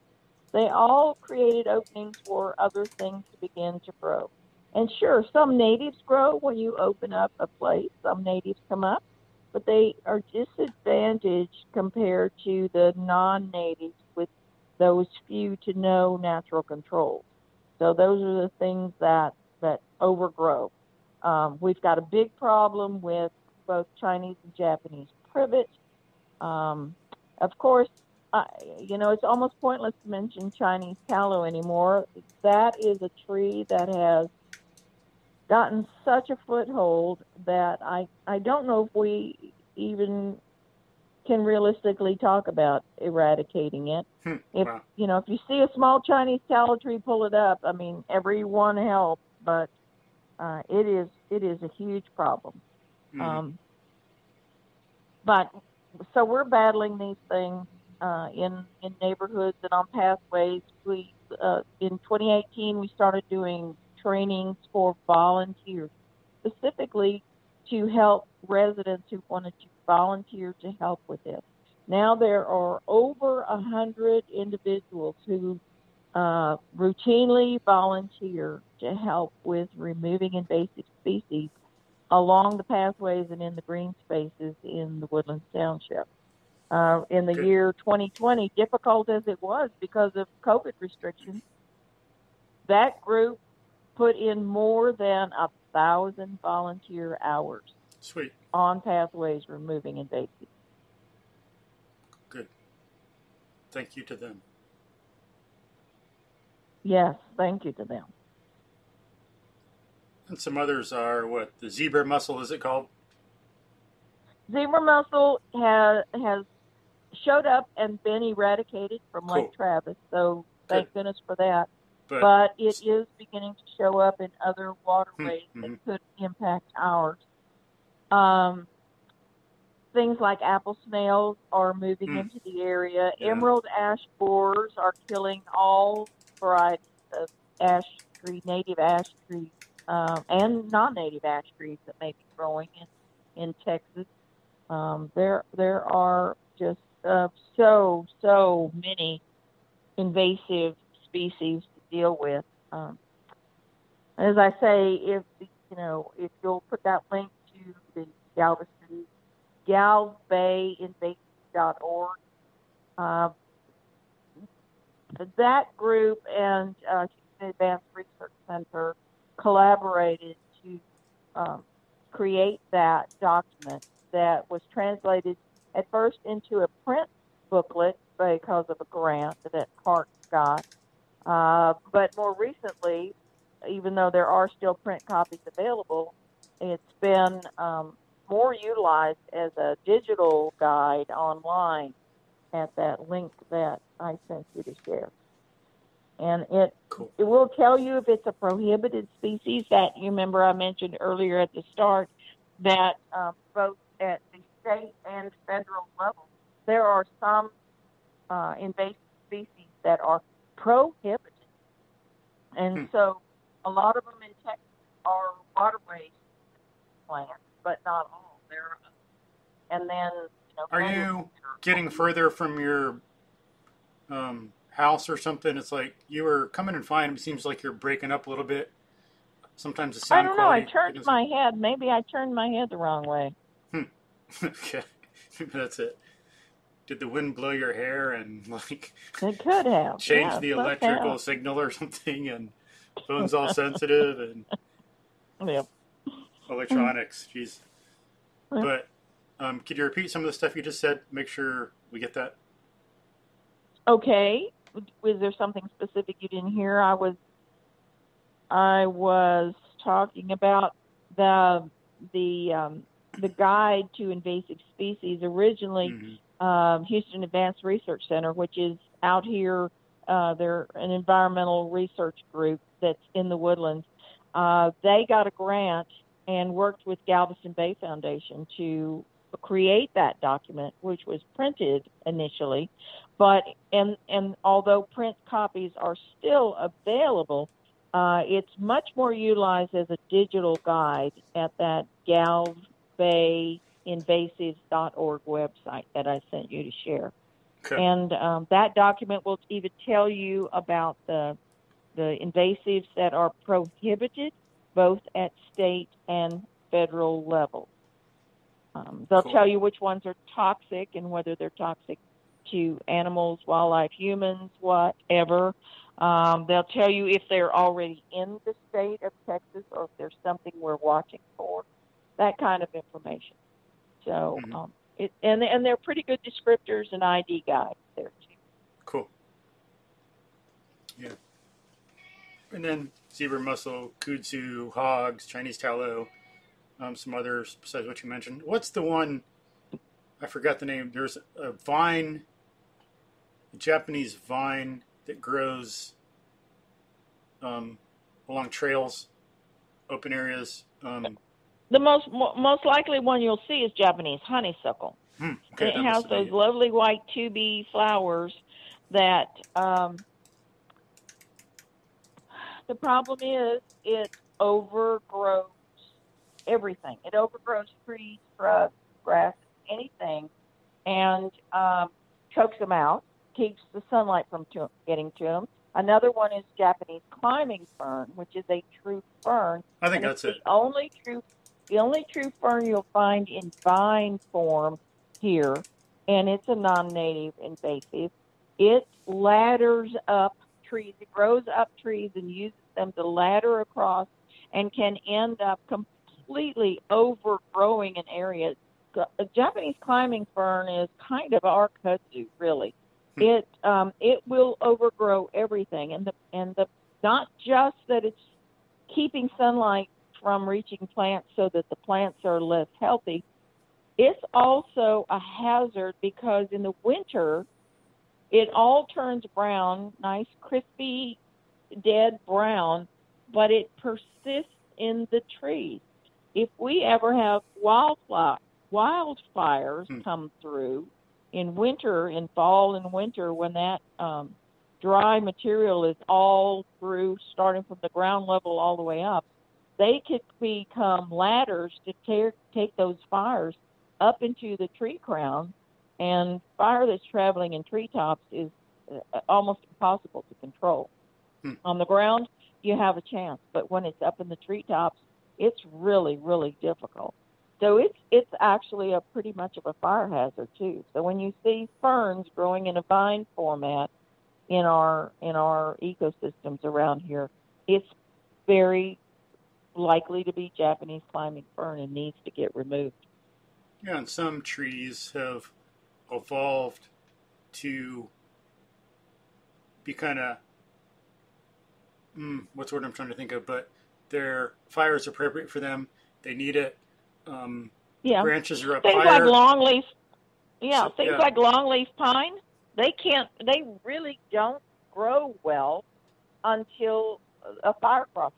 They all created openings for other things to begin to grow. And sure, some natives grow when you open up a place. Some natives come up, but they are disadvantaged compared to the non-natives with those few to no natural controls. So those are the things that that overgrow. Um, we've got a big problem with both Chinese and Japanese privet. Um, of course, uh, you know it's almost pointless to mention Chinese tallow anymore. That is a tree that has gotten such a foothold that I I don't know if we even can realistically talk about eradicating it. hmm, If wow. you know, if you see a small Chinese tallow tree, pull it up. I mean, everyone helps, but uh, it is it is a huge problem. Mhm. Um, but so we're battling these things uh, in in neighborhoods and on pathways. We uh, in 2018 we started doing trainings for volunteers, specifically to help residents who wanted to volunteer to help with this. Now there are over a hundred individuals who uh, routinely volunteer to help with removing invasive species along the pathways and in the green spaces in the Woodlands Township. Uh, in the Good. year 2020, difficult as it was because of COVID restrictions, that group put in more than a thousand volunteer hours Sweet. on pathways removing invasives. Good. Thank you to them. Yes, thank you to them. And some others are what? The zebra mussel, is it called? Zebra mussel has has showed up and been eradicated from Lake Travis, so thank goodness for that. But, But it is beginning to show up in other waterways Hmm, that mhm. could impact ours. Um, things like apple snails are moving Hmm. into the area. Yeah. Emerald ash borers are killing all varieties of ash tree, native ash trees, um, and non-native ash trees that may be growing in in Texas. Um, there there are just uh, so so many invasive species deal with. Um, as I say, if you know, if you'll put that link to the Galveston galbayinvasive.org, uh, that group and uh, Houston Advanced Research Center collaborated to um, create that document that was translated at first into a print booklet because of a grant that HARC got. Uh, but more recently, even though there are still print copies available, it's been um, more utilized as a digital guide online at that link that I sent you to share. And it cool. it will tell you if it's a prohibited species that you remember I mentioned earlier at the start that um, both at the state and federal level there are some uh, invasive species that are prohibited, and Hmm. so a lot of them in Texas are waterways plants, but not all. There, and then you know, Are you Getting further from your um, house or something, it's like you were coming and fine. It seems like you're breaking up a little bit. Sometimes the sound. I don't know. I turned my head. Maybe I turned my head the wrong way. [LAUGHS] okay, [LAUGHS] that's it. Did the wind blow your hair and like It could have change Yeah, the electrical signal or [LAUGHS] something? And phone's all sensitive and [LAUGHS] Yep. electronics. Jeez. Yeah. But um, could you repeat some of the stuff you just said? Make sure we get that. Okay. Was there something specific you didn't hear? I was I was talking about the the um, the guide to invasive species originally Mhm. Um, Houston Advanced Research Center, which is out here. Uh, they're an environmental research group that's in the woodlands. Uh, they got a grant and worked with Galveston Bay Foundation to create that document, which was printed initially. But and and although print copies are still available, uh, it's much more utilized as a digital guide at that galbayinvasives.org website that I sent you to share. Okay. And um, that document will even tell you about the the invasives that are prohibited, both at state and federal level. Um, they'll Cool. tell you which ones are toxic and whether they're toxic to animals, wildlife, humans, whatever. Um, they'll tell you if they're already in the state of Texas or if there's something we're watching for. That kind of information. So, Mhm. um, it, and and they're pretty good descriptors and ID guides there too. Cool. Yeah. And then zebra mussel, kudzu, hogs, Chinese tallow, um, some others besides what you mentioned. What's the one? I forgot the name. There's a vine, a Japanese vine that grows um, along trails, open areas. Um, The most mo- most likely one you'll see is Japanese honeysuckle. hmm, okay, it has those lovely white tubey flowers that um, the problem is it overgrows everything. It overgrows trees, shrubs, grass, anything, and um, chokes them out, keeps the sunlight from to- getting to them. Another one is Japanese climbing fern, which is a true fern. I think that's it. the only true the only true fern you'll find in vine form here, and it's a non-native invasive. It ladders up trees. It grows up trees and uses them to ladder across, and can end up completely overgrowing an area. A Japanese climbing fern is kind of our kudzu, really. Hmm. It um, it will overgrow everything, and the and the not just that it's keeping sunlight from reaching plants so that the plants are less healthy. It's also a hazard because in the winter, it all turns brown, nice, crispy, dead brown, but it persists in the trees. If we ever have wildfire, wildfires Hmm. come through in winter, in fall and winter, when that um, dry material is all through, starting from the ground level all the way up, they could become ladders to tear, take those fires up into the tree crown. And fire that's traveling in treetops is uh, almost impossible to control. Hmm. On the ground, you have a chance, but when it's up in the treetops, it's really, really difficult. So it's it's actually a pretty much of a fire hazard too. So when you see ferns growing in a vine format in our in our ecosystems around here, it's very likely to be Japanese climbing fern and needs to get removed. Yeah, and some trees have evolved to be kind of mm, what's the word I'm trying to think of, but their fire is appropriate for them. They need it. Um, Yeah. branches are up things higher. like longleaf yeah So- things yeah. like longleaf pine they can't they really don't grow well until a fire crosses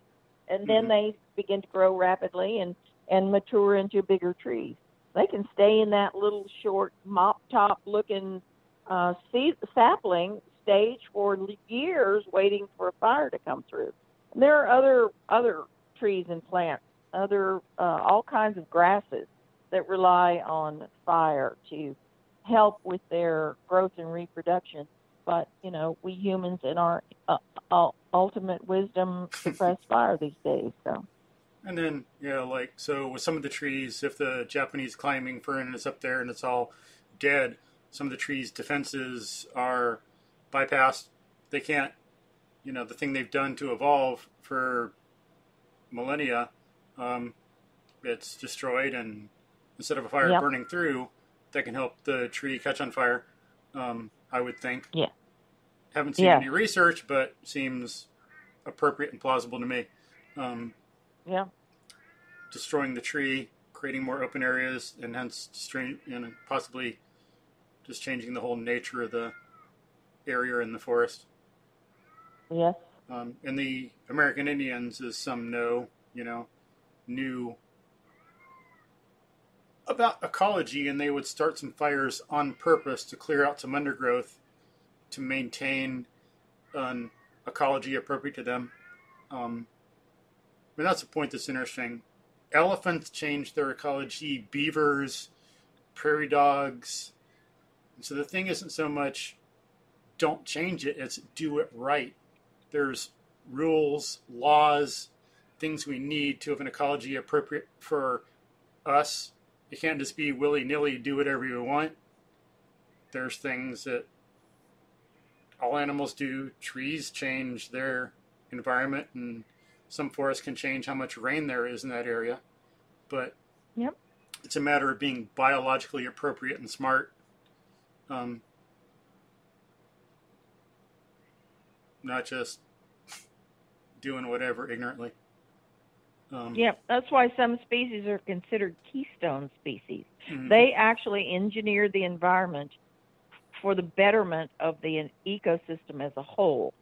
and then Mhm. they begin to grow rapidly and and mature into bigger trees they can stay in that little short mop top looking uh seed, sapling stage for years waiting for a fire to come through and there are other other trees and plants other uh, all kinds of grasses that rely on fire to help with their growth and reproduction. But you know, we humans in our uh, uh, ultimate wisdom suppress fire these days. So And then, yeah, like, so with some of the trees, if the Japanese climbing fern is up there and it's all dead, some of the trees' defenses are bypassed. They can't, you know, the thing they've done to evolve for millennia, um, it's destroyed. And instead of a fire Yep. burning through, that can help the tree catch on fire, um, I would think. Yeah. Haven't seen Yeah. any research, but seems appropriate and plausible to me. um, Yeah. destroying the tree, creating more open areas, and hence destroying and possibly just changing the whole nature of the area in the forest. Yes. Um, and the American Indians, as some know, you know, knew about ecology, and they would start some fires on purpose to clear out some undergrowth to maintain an ecology appropriate to them. Um, and that's a point that's interesting. Elephants change their ecology, beavers, prairie dogs. And so the thing isn't so much don't change it, it's do it right. There's rules, laws, things we need to have an ecology appropriate for us. You can't just be willy nilly, do whatever you want. There's things that all animals do. Trees change their environment, and some forests can change how much rain there is in that area. But Yep. it's a matter of being biologically appropriate and smart. Um, not just doing whatever ignorantly. Um, Yep. That's why some species are considered keystone species. mhm. They actually engineer the environment for the betterment of the ecosystem as a whole.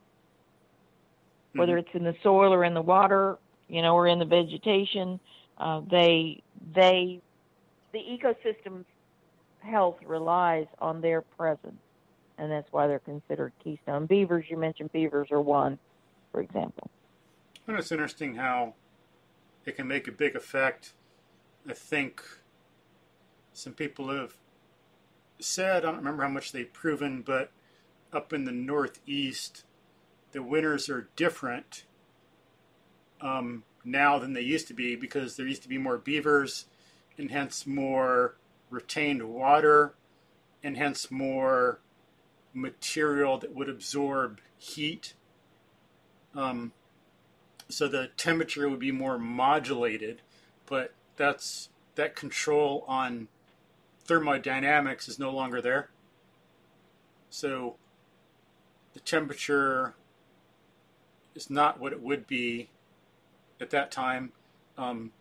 Whether it's in the soil or in the water, you know, or in the vegetation, uh, they they the ecosystem's health relies on their presence, and that's why they're considered keystone. Beavers, you mentioned beavers are one, for example. And it's interesting how it can make a big effect. I think some people have said, I don't remember how much they've proven, but up in the Northeast, the winters are different um, now than they used to be because there used to be more beavers and hence more retained water and hence more material that would absorb heat. Um, so the temperature would be more modulated, but that's that control on thermodynamics is no longer there. So the temperature is not what it would be at that time. Um,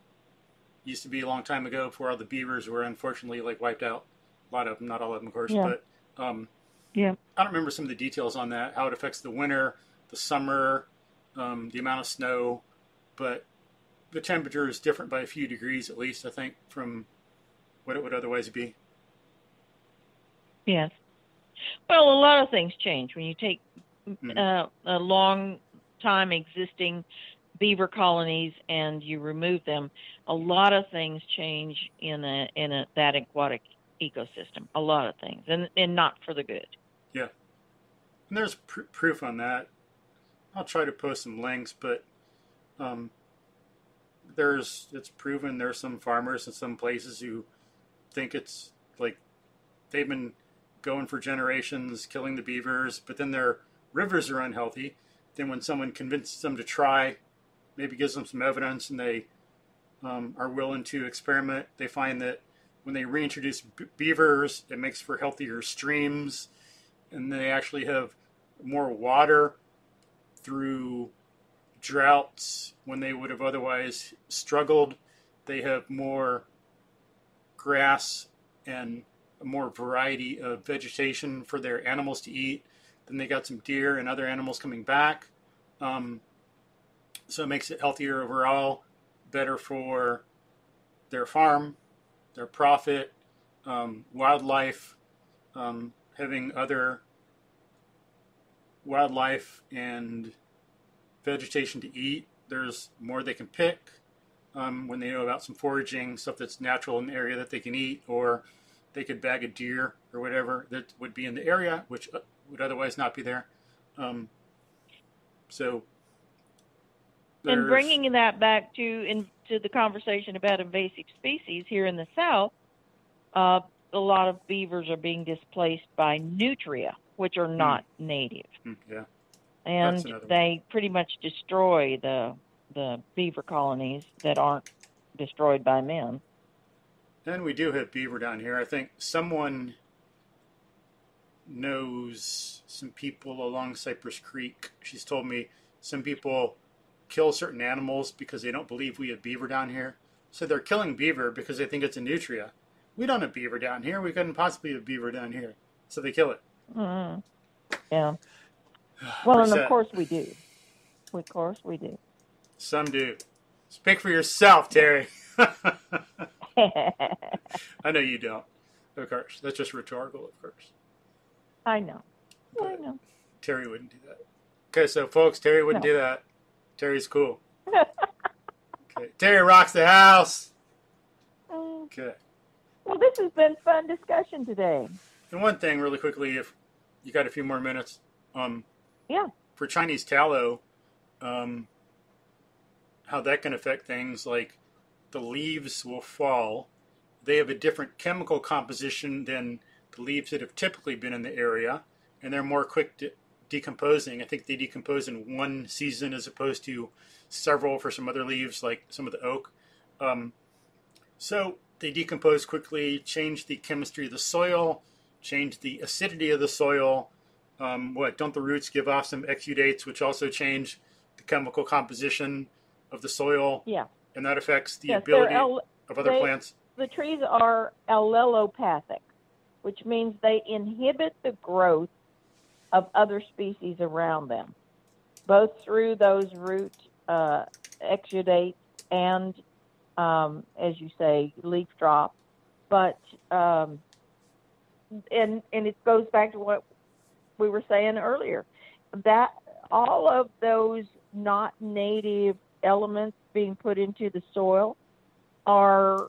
used to be a long time ago before all the beavers were unfortunately like wiped out. A lot of them, not all of them, of course, Yeah. but um, Yeah. I don't remember some of the details on that, how it affects the winter, the summer, um, the amount of snow, but the temperature is different by a few degrees at least, I think, from what it would otherwise be. Yes. Well, a lot of things change when you take Mhm. uh, a long time existing beaver colonies and you remove them. A lot of things change in a in a that aquatic ecosystem. A lot of things, and and not for the good. Yeah, and there's pr- proof on that. I'll try to post some links, but um, there's it's proven there's some farmers in some places who think it's like they've been going for generations killing the beavers, but then their rivers are unhealthy. Then when someone convinces them to try, maybe gives them some evidence, and they um, are willing to experiment, they find that when they reintroduce beavers, it makes for healthier streams and they actually have more water through droughts when they would have otherwise struggled. They have more grass and more variety of vegetation for their animals to eat. Then they got some deer and other animals coming back. Um, so it makes it healthier overall, better for their farm, their profit, um, wildlife, um, having other wildlife and vegetation to eat. There's more they can pick um, when they know about some foraging stuff that's natural in the area that they can eat, or they could bag a deer or whatever that would be in the area, which uh, would otherwise not be there. Um, so, And bringing that back to into the conversation about invasive species here in the South, uh, a lot of beavers are being displaced by nutria, which are not native, Hmm, yeah, and they pretty much destroy the the beaver colonies that aren't destroyed by men. And we do have beaver down here. I think someone knows some people along Cypress Creek. She's told me some people kill certain animals because they don't believe we have beaver down here. So they're killing beaver because they think it's a nutria. We don't have beaver down here. We couldn't possibly have beaver down here. So they kill it. Mm. Yeah. [SIGHS] Well, and of course we do. Of course we do. Some do. Speak for yourself, Teri. [LAUGHS] I know you don't. Of course. That's just rhetorical, of course. I know. I know. Teri wouldn't do that. Okay, so folks, Teri wouldn't No. do that. Teri's cool. [LAUGHS] Okay. Teri rocks the house. Mm. Okay. well, this has been fun discussion today. And one thing, really quickly, if you got a few more minutes, um, Yeah. for Chinese tallow, um, how that can affect things like the leaves will fall. They have a different chemical composition than the leaves that have typically been in the area, and they're more quick de- decomposing. I think they decompose in one season as opposed to several for some other leaves, like some of the oak. Um, so they decompose quickly, change the chemistry of the soil, change the acidity of the soil. Um, what don't the roots give off some exudates, which also change the chemical composition of the soil, Yeah. and that affects the yes, ability al- of other they- plants. the trees are allelopathic, which means they inhibit the growth of other species around them, both through those root uh, exudates and, um, as you say, leaf drop. But um, and and it goes back to what we were saying earlier that all of those not native elements being put into the soil are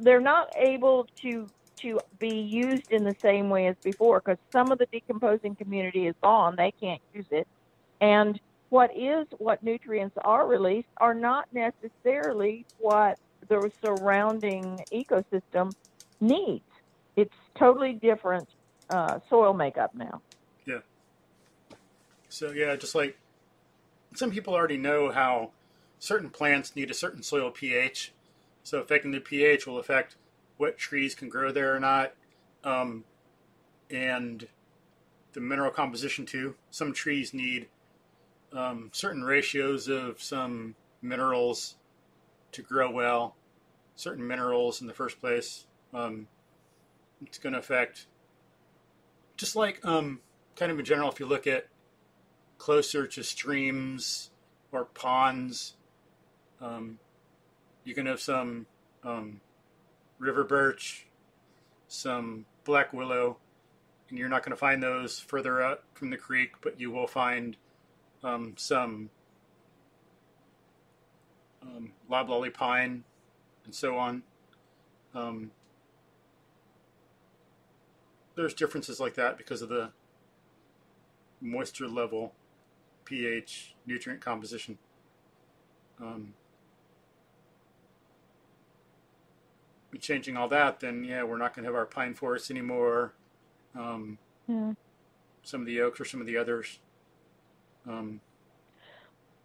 they're not able to to be used in the same way as before because some of the decomposing community is gone. They can't use it. And what is what nutrients are released are not necessarily what the surrounding ecosystem needs. It's totally different uh, soil makeup now. Yeah. So yeah, just like some people already know how certain plants need a certain soil pH. So affecting the pH will affect what trees can grow there or not, um, and the mineral composition too. Some trees need um, certain ratios of some minerals to grow well. Certain minerals in the first place. Um, it's going to affect just like um, kind of in general. If you look at closer to streams or ponds. Um, you can have some um, river birch, some black willow, and you're not going to find those further out from the creek, but you will find um, some um, loblolly pine and so on. Um, there's differences like that because of the moisture level pH, nutrient composition. Um, changing all that, then yeah, we're not going to have our pine forests anymore. Um, yeah. some of the oaks or some of the others. Um,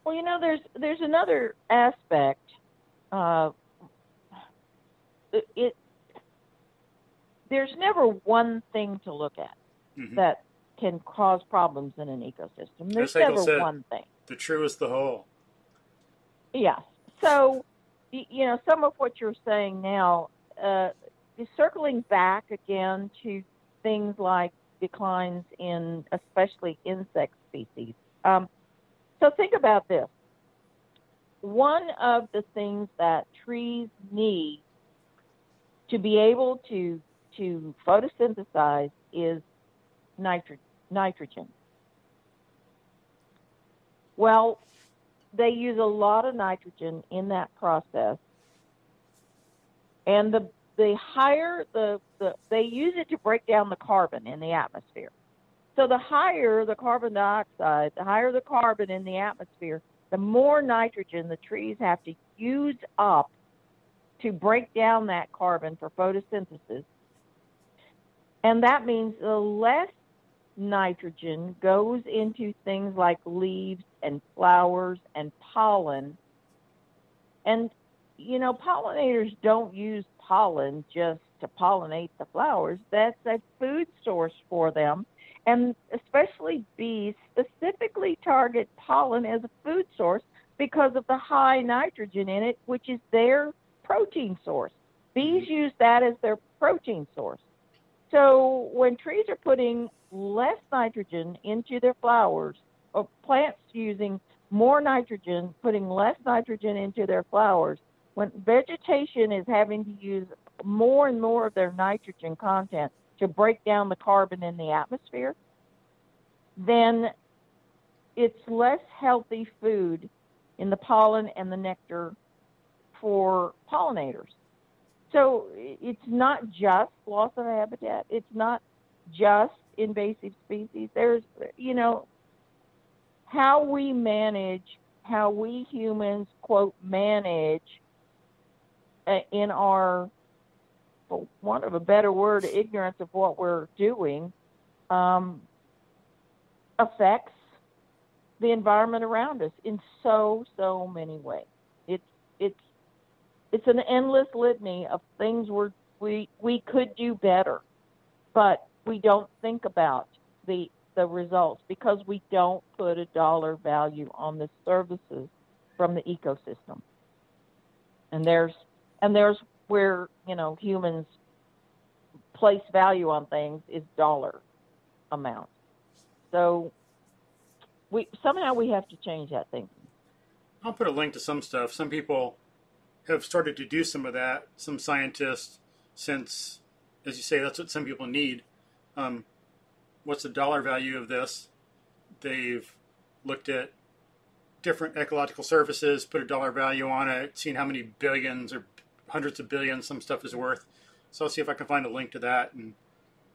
Well, you know, there's there's another aspect. Uh, it, it there's never one thing to look at mhm. that can cause problems in an ecosystem. There's never said. one thing. The true is the whole. Yes. So, you know, some of what you're saying now uh, is circling back again to things like declines in especially insect species. Um, so think about this. One of the things that trees need to be able to to photosynthesize is nitro- nitrogen. Well, they use a lot of nitrogen in that process. And the the higher the, the they use it to break down the carbon in the atmosphere. So the higher the carbon dioxide, the higher the carbon in the atmosphere, the more nitrogen the trees have to use up to break down that carbon for photosynthesis. And that means the less nitrogen goes into things like leaves and flowers and pollen. And, you know, pollinators don't use pollen just to pollinate the flowers, that's a food source for them. and especially bees specifically target pollen as a food source because of the high nitrogen in it, which is their protein source. Bees mm-hmm. use that as their protein source. So when trees are putting less nitrogen into their flowers, or plants using more nitrogen, putting less nitrogen into their flowers, when vegetation is having to use more and more of their nitrogen content to break down the carbon in the atmosphere, then it's less healthy food in the pollen and the nectar for pollinators. So it's not just loss of habitat. It's not just invasive species. There's, you know, how we manage, how we humans, quote, manage uh, in our, for want of a better word, ignorance of what we're doing, um, affects the environment around us in so so many ways. It's it's it's an endless litany of things we we we could do better, but we don't think about the the results because we don't put a dollar value on the services from the ecosystem. And there's and there's where you know humans place value on things is dollar amount. So we somehow we have to change that thing. I'll put a link to some stuff. Some people have started to do some of that. Some scientists, since, as you say, that's what some people need. Um, what's the dollar value of this? They've looked at different ecological services, put a dollar value on it, seen how many billions or hundreds of billions some stuff is worth. So I'll see if I can find a link to that and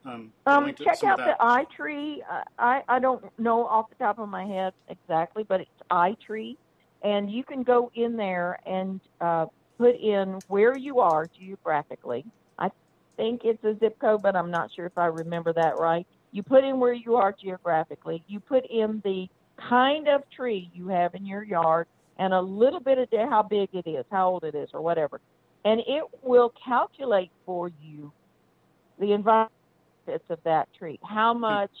um, um, check out the i-Tree. Uh, I I don't know off the top of my head exactly, but it's i-Tree, and you can go in there and uh, put in where you are geographically. Think it's a zip code, but I'm not sure if I remember that right. You put in where you are geographically. You put in the kind of tree you have in your yard and a little bit of how big it is, how old it is, or whatever, and it will calculate for you the environment of that tree. How much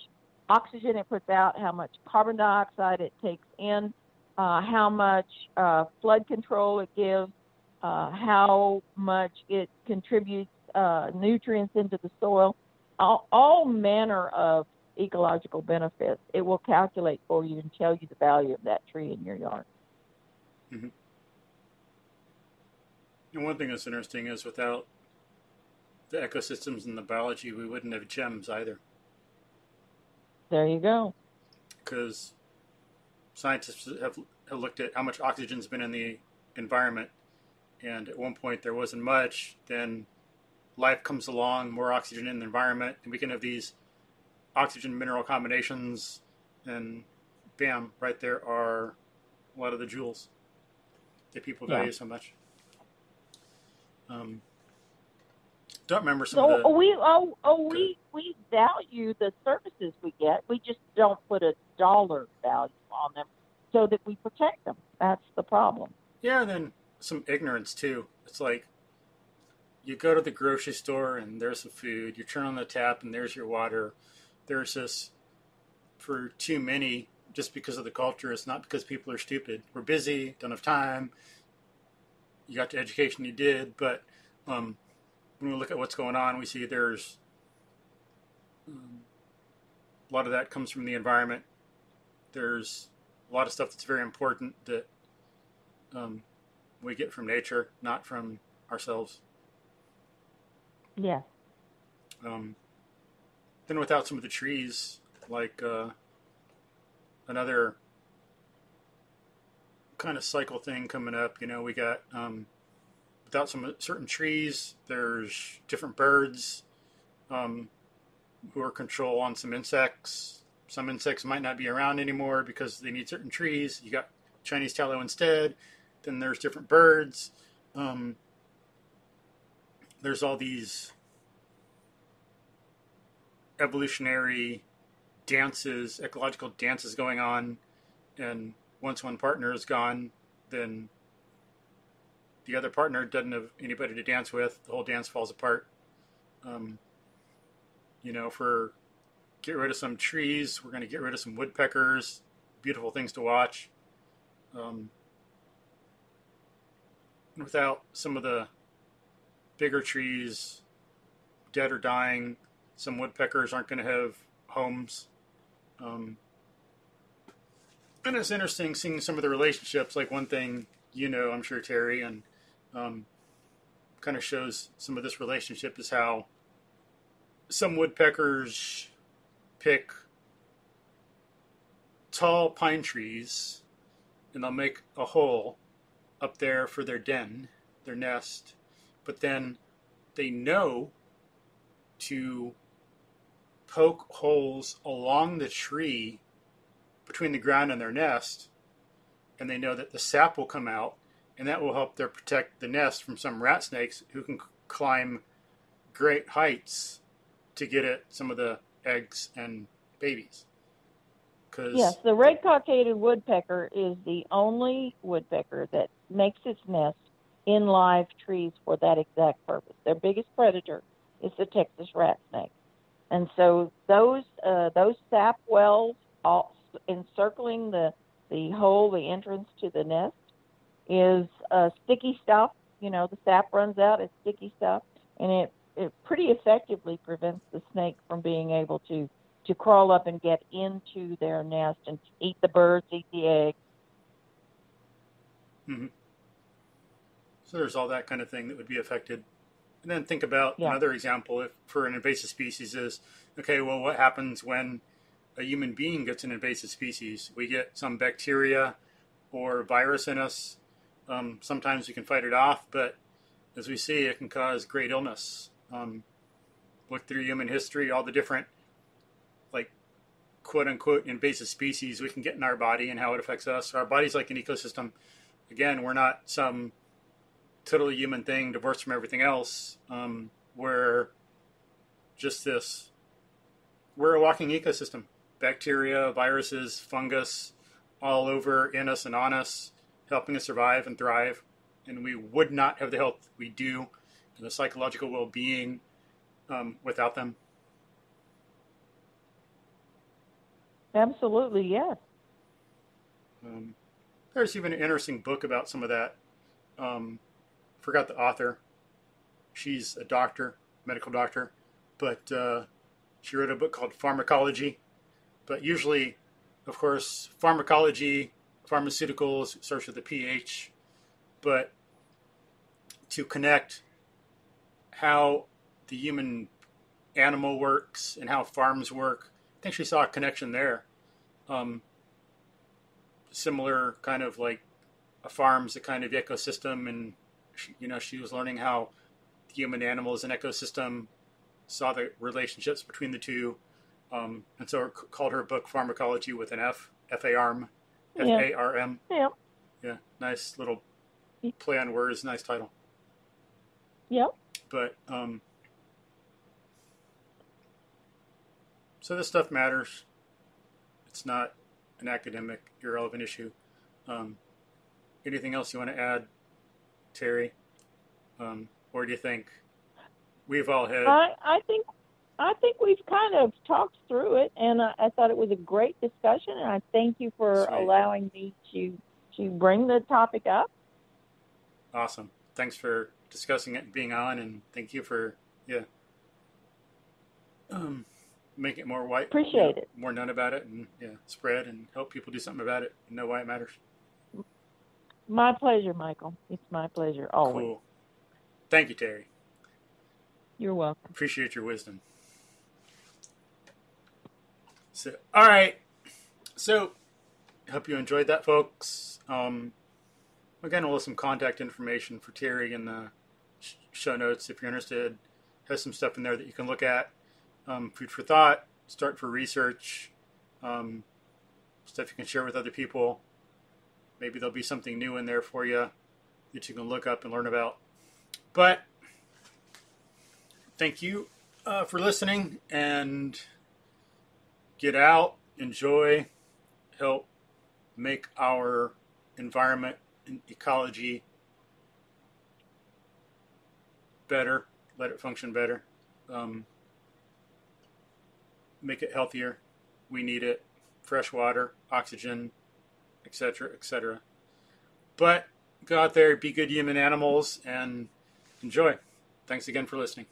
oxygen it puts out, how much carbon dioxide it takes in, uh, how much uh, flood control it gives, uh, how much it contributes uh, nutrients into the soil, all, all manner of ecological benefits. It will calculate for you and tell you the value of that tree in your yard. Mm-hmm. And one thing that's interesting is without the ecosystems and the biology, we wouldn't have gems either. There you go. Because scientists have, have looked at how much oxygen's been in the environment, and at one point there wasn't much. Then life comes along, more oxygen in the environment, and we can have these oxygen mineral combinations, and bam, right there are a lot of the jewels that people value yeah. so much. Um, don't remember some so of the. We oh oh we we value the services we get. We just don't put a dollar value on them so that we protect them. That's the problem. Yeah, and then some ignorance too. It's like you go to the grocery store and there's the food. You turn on the tap and there's your water. There's this for too many just because of the culture. It's not because people are stupid. We're busy, don't have time. You got the education you did, but um, when we look at what's going on, we see there's um, a lot of that comes from the environment. There's a lot of stuff that's very important that um, we get from nature, not from ourselves. Yeah. Um, then without some of the trees, like uh, another kind of cycle thing coming up, you know, we got um, without some certain trees, there's different birds um, who are control on some insects. Some insects might not be around anymore because they need certain trees. You got Chinese tallow instead. Then there's different birds. Um, there's all these evolutionary dances, ecological dances going on, and once one partner is gone, then the other partner doesn't have anybody to dance with, the whole dance falls apart. Um, you know, for get rid of some trees. We're going to get rid of some woodpeckers. Beautiful things to watch. Um, without some of the bigger trees dead or dying, some woodpeckers aren't going to have homes. Um, and it's interesting seeing some of the relationships. Like one thing, you know, I'm sure Teri, and um, kind of shows some of this relationship is how some woodpeckers pick tall pine trees and they'll make a hole up there for their den, their nest, but then they know to poke holes along the tree between the ground and their nest, and they know that the sap will come out, and that will help their protect the nest from some rat snakes who can climb great heights to get at some of the eggs and babies. Yes, the red cockaded woodpecker is the only woodpecker that makes its nest in live trees for that exact purpose. Their biggest predator is the Texas rat snake, and so those uh, those sap wells all encircling the the hole, the entrance to the nest, is uh, sticky stuff. You know, the sap runs out. It's sticky stuff, and it it pretty effectively prevents the snake from being able to to crawl up and get into their nest and eat the birds, eat the eggs. Mm-hmm. So there's all that kind of thing that would be affected. And then think about yeah. another example if for an invasive species is okay, well what happens when a human being gets an invasive species? We get some bacteria or virus in us. Um, sometimes we can fight it off, but as we see, it can cause great illness. Um, look through human history, all the different like quote unquote invasive species we can get in our body and how it affects us. Our body's like an ecosystem. Again, we're not some totally human thing divorced from everything else. Um, we're just this. We're a walking ecosystem. Bacteria, viruses, fungus, all over in us and on us, helping us survive and thrive. And we would not have the health we do and the psychological well-being um, without them. Absolutely, yes. Um, there's even an interesting book about some of that. Um, forgot the author. She's a doctor, medical doctor, but uh, she wrote a book called Farmacology. But usually, of course, pharmacology, pharmaceuticals starts with a PH. But to connect how the human animal works and how farms work, I think she saw a connection there. Um, similar kind of like a farm's a kind of ecosystem, and she, you know she was learning how the human animal is an ecosystem, saw the relationships between the two, um, and so called her book Farmacology with an F, F A R M, F A R M. Yeah. Yeah, nice little play on words, nice title. Yep. But um, So this stuff matters. It's not an academic, irrelevant issue. Um, anything else you want to add, Teri? Um, or do you think we've all had? I, I think I think we've kind of talked through it, and I, I thought it was a great discussion. And I thank you for Sweet. allowing me to to bring the topic up. Awesome. Thanks for discussing it being on, and thank you for yeah. Um, make it more white. Appreciate you know, it. More known about it, and yeah, spread and help people do something about it and know why it matters. My pleasure, Michael. It's my pleasure always. Cool. Thank you, Teri. You're welcome. Appreciate your wisdom. So, all right. So, hope you enjoyed that, folks. Um, again, we'll have some contact information for Teri in the show notes if you're interested. Has some stuff in there that you can look at um, food for thought, start for research, um, stuff you can share with other people. Maybe there'll be something new in there for you that you can look up and learn about. But thank you uh, for listening and get out, enjoy, help make our environment and ecology better, let it function better. Um, make it healthier. We need it. Fresh water, oxygen, etc., etc. But go out there, be good human animals, and enjoy. Thanks again for listening.